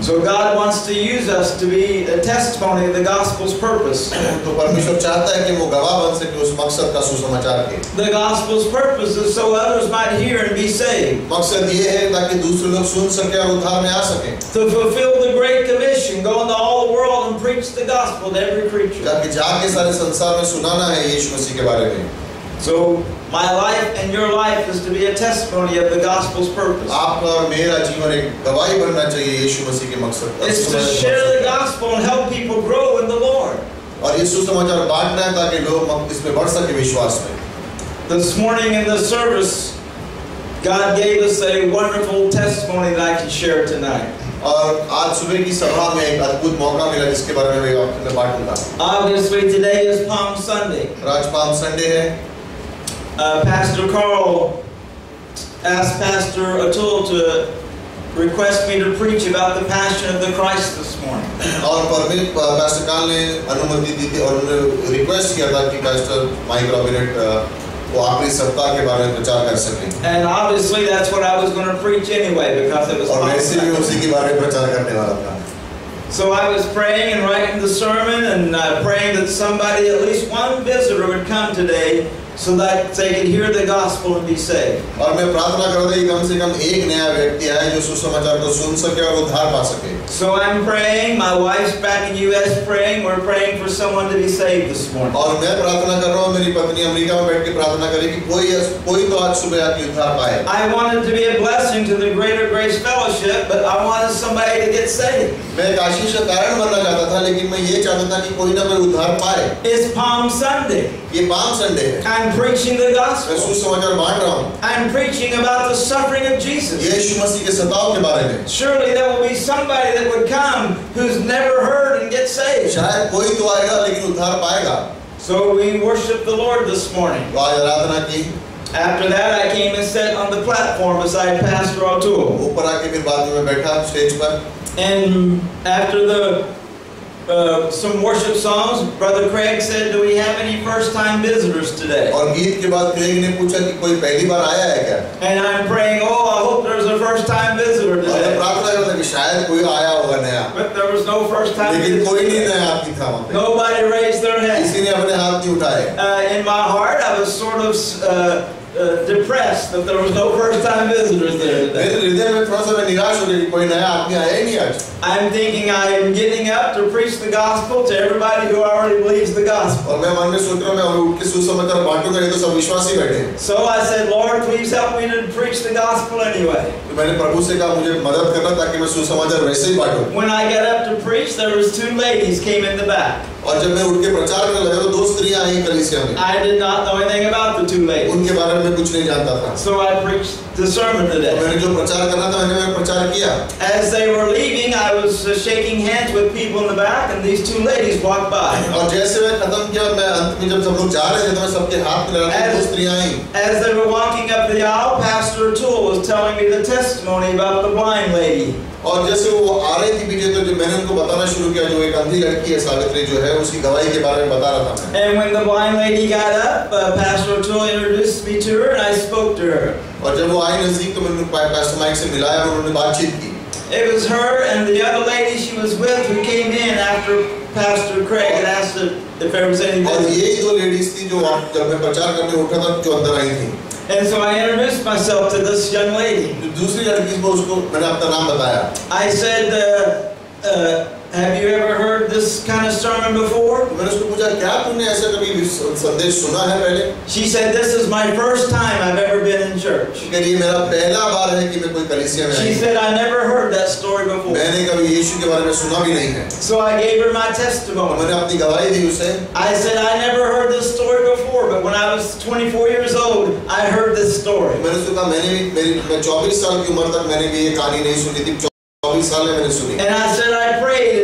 So God wants to use us to be a testimony of the gospel's purpose. तो परमेश्वर चाहता है कि वो गवाह बन सके उस मकसद का सुसमाचार के The gospel's purpose is so others might hear and be saved. मकसद ये है ताकि दूसरे लोग सुन सके और उद्धार में आ सके To fulfill the Great Commission, go into all the world and preach the gospel to every creature. ताकि जाके सारे संसार में सुनाना है यीशु मसीह के बारे में So my life and your life is to be a testimony of the gospel's purpose. आपका और मेरा जीवन एक गवाही बनना चाहिए यीशु मसीह के मकसद का It's to share the gospel and help people grow in the Lord. और ये सुसमाचार बांटना है ताकि लोग मक- इसमें बढ़ सके विश्वास में This morning in the service, God gave us a wonderful testimony that I can share tonight. और आज सुबह की सभा में एक अद्भुत मौका मिला जिसके बारे में मैं आपसे बांटूंगा Obviously, today is Palm Sunday. आज पाम संडे है Uh, Pastor Carl asked Pastor Atul to request me to preach about the passion of the Christ this morning. और परमित पास्टर काल ने अनुमति दी थी और उन्होंने रिक्वेस्ट किया था कि पास्टर माइक रॉबिनेट वो आखिरी सप्ताह के बारे में प्रचार कर सकें And obviously, that's what I was going to preach anyway because it was और Palm वैसे भी Sunday. उसी के बारे में प्रचार करने वाला था So I was praying and writing the sermon and uh, praying that somebody, at least one visitor, would come today so that they could hear the gospel and be saved. और मैं प्रार्थना कर रहा था कि कम से कम एक नया व्यक्ति आए जो सुसमाचार को सुन सके और उद्धार पा सके So I'm praying. My wife's back in U.S. praying. We're praying for someone to be saved this morning. और मैं प्रार्थना कर रहा हूँ मेरी पत्नी अमेरिका में बैठ के प्रार्थना करे कि कोई कोई तो आज सुबह आके उद्धार पाए I wanted to be a blessing to the Greater Grace Fellowship, but I wanted somebody to get saved. मैं एक आशीष का कारण बनना चाहता था लेकिन मैं ये चाहता था कि कोई ना कोई उद्धार पाए It's Palm Sunday. ये पाम संडे है I'm preaching the gospel. I'm preaching about the suffering of Jesus. यीशु मसीह के सताव के Surely there will be somebody that would come who's never heard and get saved. So we worship the Lord this morning. After that, I came and sat on the platform beside Pastor Atul. ऊपर आके फिर And after the uh, some worship songs, Brother Craig said, "Do we have any first-time visitors today?" और गीत के बाद Craig ने पूछा कि कोई पहली बार आया है क्या And I'm praying, "Oh, I hope there's a first-time visitor और मैं today." प्रार्थना कर रहा था कि शायद कोई आया होगा नया But there was no first-time लेकिन कोई नहीं visitor. नया आदमी था वहाँ पे Nobody raised their hand. किसी ने अपने हाथ नहीं उठाए Uh, in my heart, I was sort of uh, uh, depressed that there was no first-time visitors there today. I'm thinking I am getting up to preach the gospel to everybody who already believes the gospel. So I said, Lord, please help me to preach the gospel anyway. When I got up to preach, there was two ladies came in the back. और जब मैं प्रचार लगा तो दो स्त्रियां आई कलीसिया did not know anything about the two ladies. उनके बारे में कुछ नहीं जानता था So I preached the sermon today. तो मैंने जो प्रचार करना था मैंने मैं प्रचार किया As they were leaving I was uh, shaking hands with people in the back and these two ladies walked by. और जैसे मैं खत्म किया मैं अंत में जब सब लोग जा रहे थे तो मैं सबके हाथ मिला रहा दो स्त्रियां आई As they were walking up the aisle Pastor Atul was telling me the testimony about the blind lady. और जैसे वो आ रहे थी पीछे तो जो मैंने उनको बताना शुरू किया जो एक अंधी लड़की है सावित्री जो है उसकी गवाही के बारे में बता रहा था and when the blind lady got up pastor to introduce me to her I spoke to her और जब वो आई नज़दीक तो मैंने उनको पास्टर माइक से मिलाया और उन्होंने बातचीत की। It was her and the other lady she was with who came in after Pastor Craig had asked if there was anything. और ये दो लेडीज़ थी जो जब मैं प्रचार करने उठा था जो अंदर आई थी। And so I introduced myself to this young lady. जो दूसरी लड़की को उसको मैंने अपना नाम बताया I said, uh, uh, Have you ever heard this kind of sermon before? तो मैंने उसको पूछा क्या तुमने ऐसा कभी भी संदेश सुना है पहले She said, This is my first time I've ever been in church. उसके लिए मेरा पहला बार है कि मैं कोई कलीसिया में She I said, I never heard that story before. मैंने कभी यीशु के बारे में सुना भी नहीं है So I gave her my और testimony. मैंने अपनी गवाही दी उसे I said, I never heard this story before, but when I was 24 years old, I heard this story. मैंने उसको कहा मैंने भी मेरी मैं 24 साल की उम्र तक मैंने भी ये कहानी नहीं सुनी थी 24 साल में मैंने सुनी And I said, I prayed and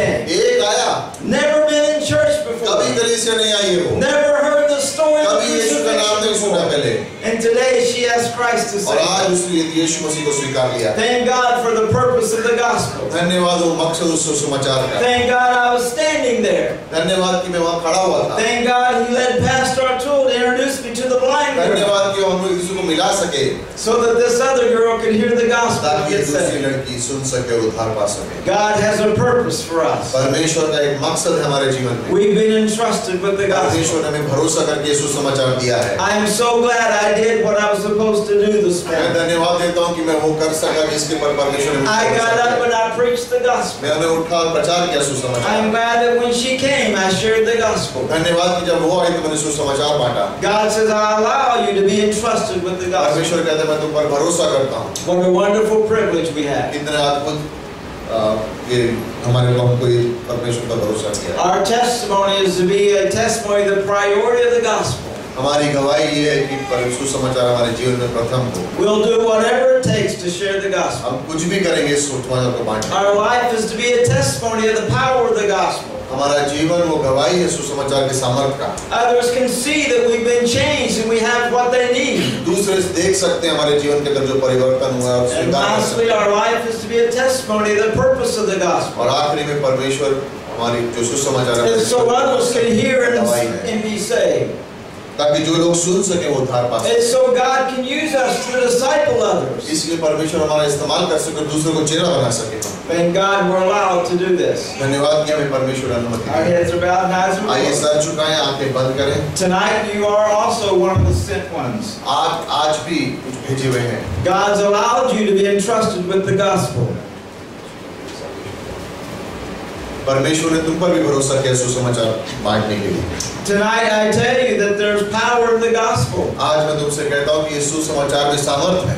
एक आया Never been in church कभी before. कलीसिया नहीं आई है वो Never heard the story of the कभी यीशु का नाम नहीं सुना crucifixion पहले before. And today she asked Christ to और save her. आज उसने यीशु मसीह को स्वीकार लिया Thank God for the purpose of the gospel. धन्यवाद वो मकसद उस सुसमाचार का Thank God I was standing there. धन्यवाद कि मैं वहाँ खड़ा हुआ था Thank God He led Pastor Arturo to introduce me to the blind girl धन्यवाद कि हम एक दूसरे को मिला सके so that this other girl could hear the gospel and ताकि ये get दूसरी saved. लड़की सुन सके और उद्धार पा सके God has a purpose for us. परमेश्वर का एक मकसद है हमारे जीवन में We've been entrusted with the gospel. परमेश्वर ने हमें भरोसा करके सुसमाचार दिया है I am so glad I did what I was supposed to do this morning. मैं धन्यवाद देता हूँ कि मैं वो कर सका जिसके पर परमेश्वर ने I got up and I preached the gospel. मैंने उठा और प्रचार किया I'm सुसमाचार glad that when she came, I shared the gospel. धन्यवाद कि जब वो आई तो मैंने सुसमाचार बांटा God says, I allow you to be entrusted with the gospel. परमेश्वर कहते हैं मैं तुम पर भरोसा करता हूँ What a wonderful privilege we have. कितने अद्भुत Our testimony is to be a testimony of the priority of the gospel. हमारी गवाही ये है कि पर सुसमाचार हमारे जीवन में प्रथम हो We'll do whatever it takes to share the gospel. हम कुछ भी करेंगे इस सुसमाचार को बांटने Our life is to be a testimony of the power of the gospel. हमारा जीवन वो गवाही है सुसमाचार के सामर्थ का Others can see that we've been changed and we have what they need. दूसरे देख सकते हैं हमारे जीवन के अंदर जो परिवर्तन हुआ है उसके कारण lastly, our life is to be a testimony of the purpose of the gospel. और आखिरी में परमेश्वर हमारी जो सुसमाचार है so others can hear and, and be saved. ताकि जो लोग सुन सके वो उद्धार पा सके And so God can use us to disciple others. इसलिए परमेश्वर हमारा इस्तेमाल कर सके और दूसरों को चेहरा बना सके Thank God we're allowed to do this. धन्यवाद कि हमें परमेश्वर अनुमति Our the heads are bowed and eyes are आइए closed. सर झुकाएं आंखें बंद करें Tonight you are also one of the sent ones. आज आज भी कुछ भेजे हुए हैं God's allowed you to be entrusted with the gospel. परमेश्वर ने तुम पर भी भरोसा किया सुसमाचार बांटने के लिए Tonight I tell you that there's power in the gospel. आज मैं तुमसे कहता हूँ कि यीशु समाचार में सामर्थ है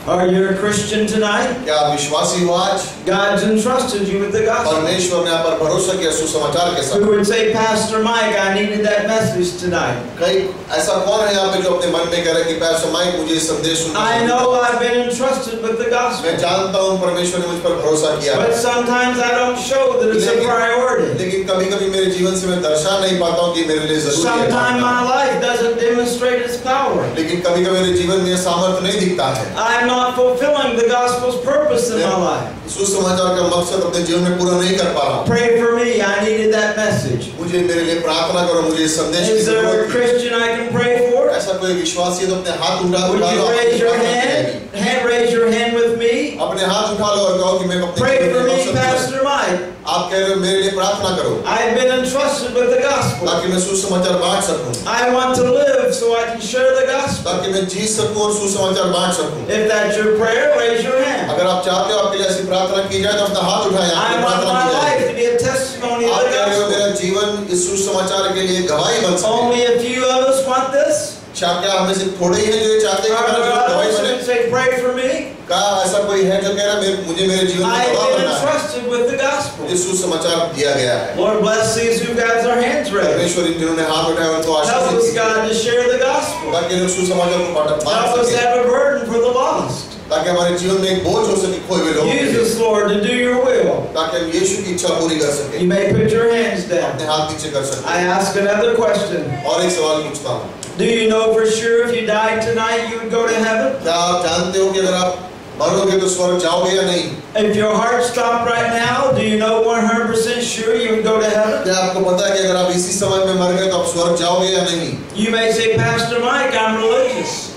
Are you a Christian tonight? क्या आप विश्वासी हो आज God's entrusted you with the gospel. परमेश्वर ने आप पर भरोसा किया सुसमाचार के Who साथ would would say, Pastor Mike, I needed that message tonight. कई ऐसा कौन है यहाँ पे जो अपने मन में कह रहा है कि पैसा माइक मुझे ये संदेश सुनना I चाहिए? know I've been entrusted with the मैं gospel, जानता हूँ परमेश्वर ने मुझ पर भरोसा किया है but sometimes I don't show that it's a priority. लेकिन कभी कभी मेरे जीवन से मैं दर्शा नहीं पाता हूँ कि मेरे लिए जरूरी है Sometimes my life doesn't demonstrate its power. लेकिन कभी कभी मेरे जीवन में ये सामर्थ्य नहीं दिखता है I'm not fulfilling the gospel's purpose in my life. सुसमाचार का मकसद अपने जीवन में पूरा नहीं कर पा रहा हूँ Pray for me. I needed that message. मुझे मेरे लिए प्रार्थना करो मुझे इस संदेश की Is there a जरूरत है Christian I can pray for? ऐसा कोई विश्वासी है तो अपने हाथ उठा Would उठा लो you आपकी raise your प्रार्थना की hand? जाएगी। hand? Raise your hand with me. अपने हाथ उठा लो और कहो कि मैं अपने Pray जीवन for में me, मकसद पूरा- Pastor Mike. आप कह रहे हो मेरे लिए प्रार्थना करो I've been entrusted with the gospel. ताकि मैं सुसमाचार बांट सकूं I want to live so I can share the gospel. ताकि मैं जी सकूं और सुसमाचार बांट सकूं If that's your prayer, raise your hand. अगर आप चाहते हो आपके लिए ऐसी प्रार्थना की जाए तो अपना हाथ उठाएं I आपकी want प्रार्थना my की life जाए to be a testimony of आप the कह रहे हो gospel. मेरा जीवन इस सुसमाचार के लिए गवाही बन सके Only a few of us want this. क्या क्या हमें से थोड़े ही हैं जो ये चाहते हैं Are कि मेरा there जीवन गवाही others बने who say, pray for me? का ऐसा कोई है जो कह रहा है मेरे- मुझे मेरे जीवन में I've गवाह been बनना है entrusted with the gospel. मुझे सुसमाचार दिया गया है Lord bless these who got their hands raised. परमेश्वर इन जिन्होंने हाथ उठाए उनको Help आशीष us, दीजिए God, to share the gospel. ताकि लोग सुसमाचार को बांट बांट Help us सके have a burden for the lost. ताकि हमारे जीवन में एक बोझ हो सके खोए हुए लोगों के Use लिए। us, Lord, to do your will. ताकि हम यीशु की इच्छा पूरी कर सके You may put your hands down. अपने हाथ नीचे कर सके I ask another question. और एक सवाल पूछता हूँ Do you know for sure if you died tonight you would go to heaven? क्या आप जानते हो कि अगर आप मरोगे तो स्वर्ग जाओगे या नहीं If your heart stopped right now, do you know 100% sure you would go to heaven? क्या आपको पता है कि अगर आप इसी समय में मर गए तो आप स्वर्ग जाओगे या नहीं You may say, Pastor Mike, I'm religious.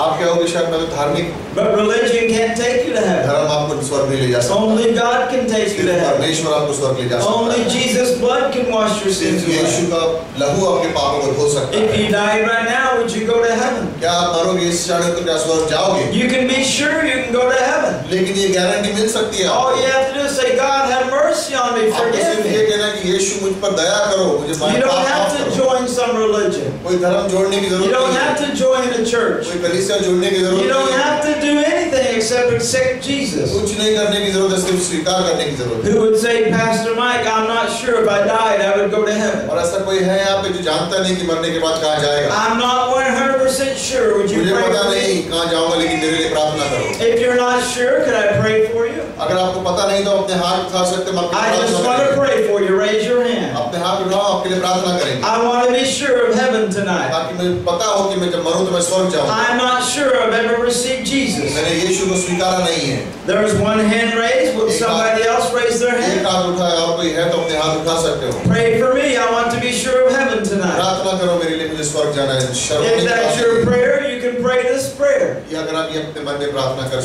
आप कहोगे शायद मैं तो धार्मिक But religion can't take you to heaven. धर्म आपको स्वर्ग ले जा सकता Only God can take you to heaven. परमेश्वर आपको स्वर्ग ले जा सकता Only Jesus' blood can wash your sins सिर्फ़ यीशु का लहू आपके पापों को धो सकता If you died right now, would you go to heaven? क्या आप मरोगे इस क्षण तो क्या स्वर्ग जाओगे You can be sure you can go to heaven. लेकिन ये गारंटी मिल सकती है All you have to do is say, God, have mercy on me, आपको forgive सिर्फ ये me. कहना है कि यीशु मुझ पर दया करो मुझे You पाप don't माफ have to करो join some religion. कोई धर्म जोड़ने की You जरूरत don't नहीं have है to join a church. कोई कलीसिया जोड़ने की You जरूरत don't नहीं है have to do anything except accept Jesus. कुछ नहीं करने की जरूरत है सिर्फ स्वीकार करने की जरूरत है Who would say, Pastor Mike, I'm not sure if I died, I would go to heaven. और ऐसा कोई है यहाँ पे जो जानता नहीं कि मरने के बाद कहाँ जाएगा I'm not 100% sure. Would you मुझे pray पता for नहीं me? कहाँ जाऊंगा लेकिन मेरे लिए प्रार्थना करो If you're not sure, could I pray for you? अगर आपको पता नहीं तो अपने हाथ उठा सकते हैं, हम आपके I लिए just प्रार्थना want to करेंगे pray for you. Raise your hand. अपने हाथ उठाओ आपके लिए प्रार्थना करेंगे I want to be sure of heaven tonight. ताकि मुझे पता हो कि मैं जब मरूं तो मैं स्वर्ग जाऊंगा I'm not sure I've ever received Jesus. मैंने यीशु को स्वीकारा नहीं है There's one hand raised. Would somebody else raise their एक hand? हाथ उठाया और कोई है तो अपने हाथ उठा सकते हो Pray for me. I want to be sure of heaven tonight. प्रार्थना करो मेरे लिए मुझे स्वर्ग जाना है शर्माने If की that's बात your नहीं है। prayer, you can pray this prayer.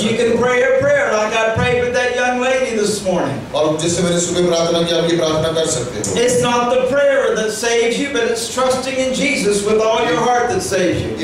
You can pray a prayer like I prayed with that young lady this morning. It's not the prayer that saves you, but it's trusting in Jesus with all your heart that saves you.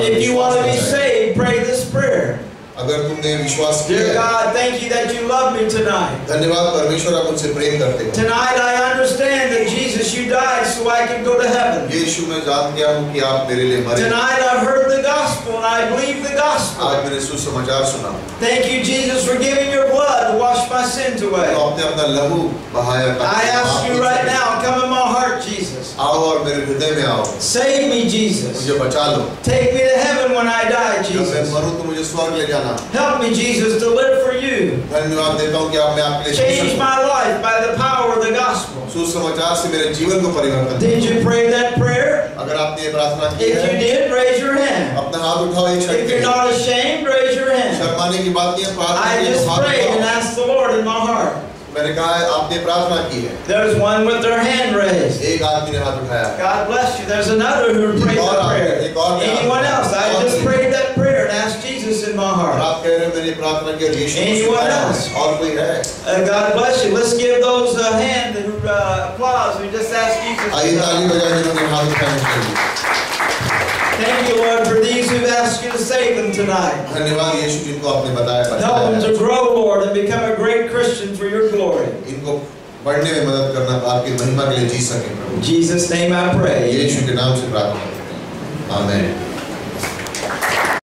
If you want to be saved, pray this prayer. अगर तुमने विश्वास किया Dear God, thank you that you love me tonight. धन्यवाद परमेश्वर आप मुझसे प्रेम करते हो Tonight I understand that Jesus, you died so I can go to heaven. यीशु मैं जान गया हूँ कि आप मेरे लिए मरे Tonight I've heard the gospel and I believe the gospel. आज मैंने सुसमाचार सुना Thank you, Jesus, for giving your blood to wash my sins away. तो आपने अपना लहू बहाया I ask you right now, come in my heart, Jesus. आओ और मेरे हृदय में आओ Save me, Jesus. मुझे बचा लो Take me to heaven when I die, जब मैं Jesus. मरूं तो मुझे स्वर्ग ले जाना Help me, Jesus, to live for you. धन्यवाद देता हूँ कि आप मैं आपके लिए जी Change सकूं। my life by the power of the gospel. सुसमाचार से मेरे जीवन को परिवर्तन दे। Did you pray that prayer? अगर आपने ये प्रार्थना की If you है did, raise your hand. अपना हाथ उठाओ एक क्षण If के you're लिए not ashamed, raise your hand. शर्माने की बात नहीं है प्रार्थना I की है, just तो हाथ prayed and उठाओ। asked the Lord in my heart. मैंने कहा है आपने प्रार्थना की है There's one with their hand raised. एक आदमी ने हाथ उठाया God bless you. There's another who prayed एक और that आ- prayer. एक और ने हाथ Anyone else? I उठाया। just prayed that prayer and asked Jesus in my और heart. आप कह रहे हैं मैंने प्रार्थना की और यीशु को Anyone स्वीकारा है। else? और कोई है Uh, God bless you. Let's give those a hand who uh, applause who just asked Jesus. आइए in ताली my heart. बजाएं जिन्होंने हाथ उठाए उसके लिए Thank you, Lord, for these who've asked you to save them tonight. धन्यवाद यीशु जिनको आपने बताया Help बताया them है। to grow, Lord, and become a great Christian for your glory. इनको बढ़ने में मदद करना आपकी महिमा के लिए जी सके प्रभु In Jesus' name I pray. यीशु के नाम से प्रार्थना करते हैं आमीन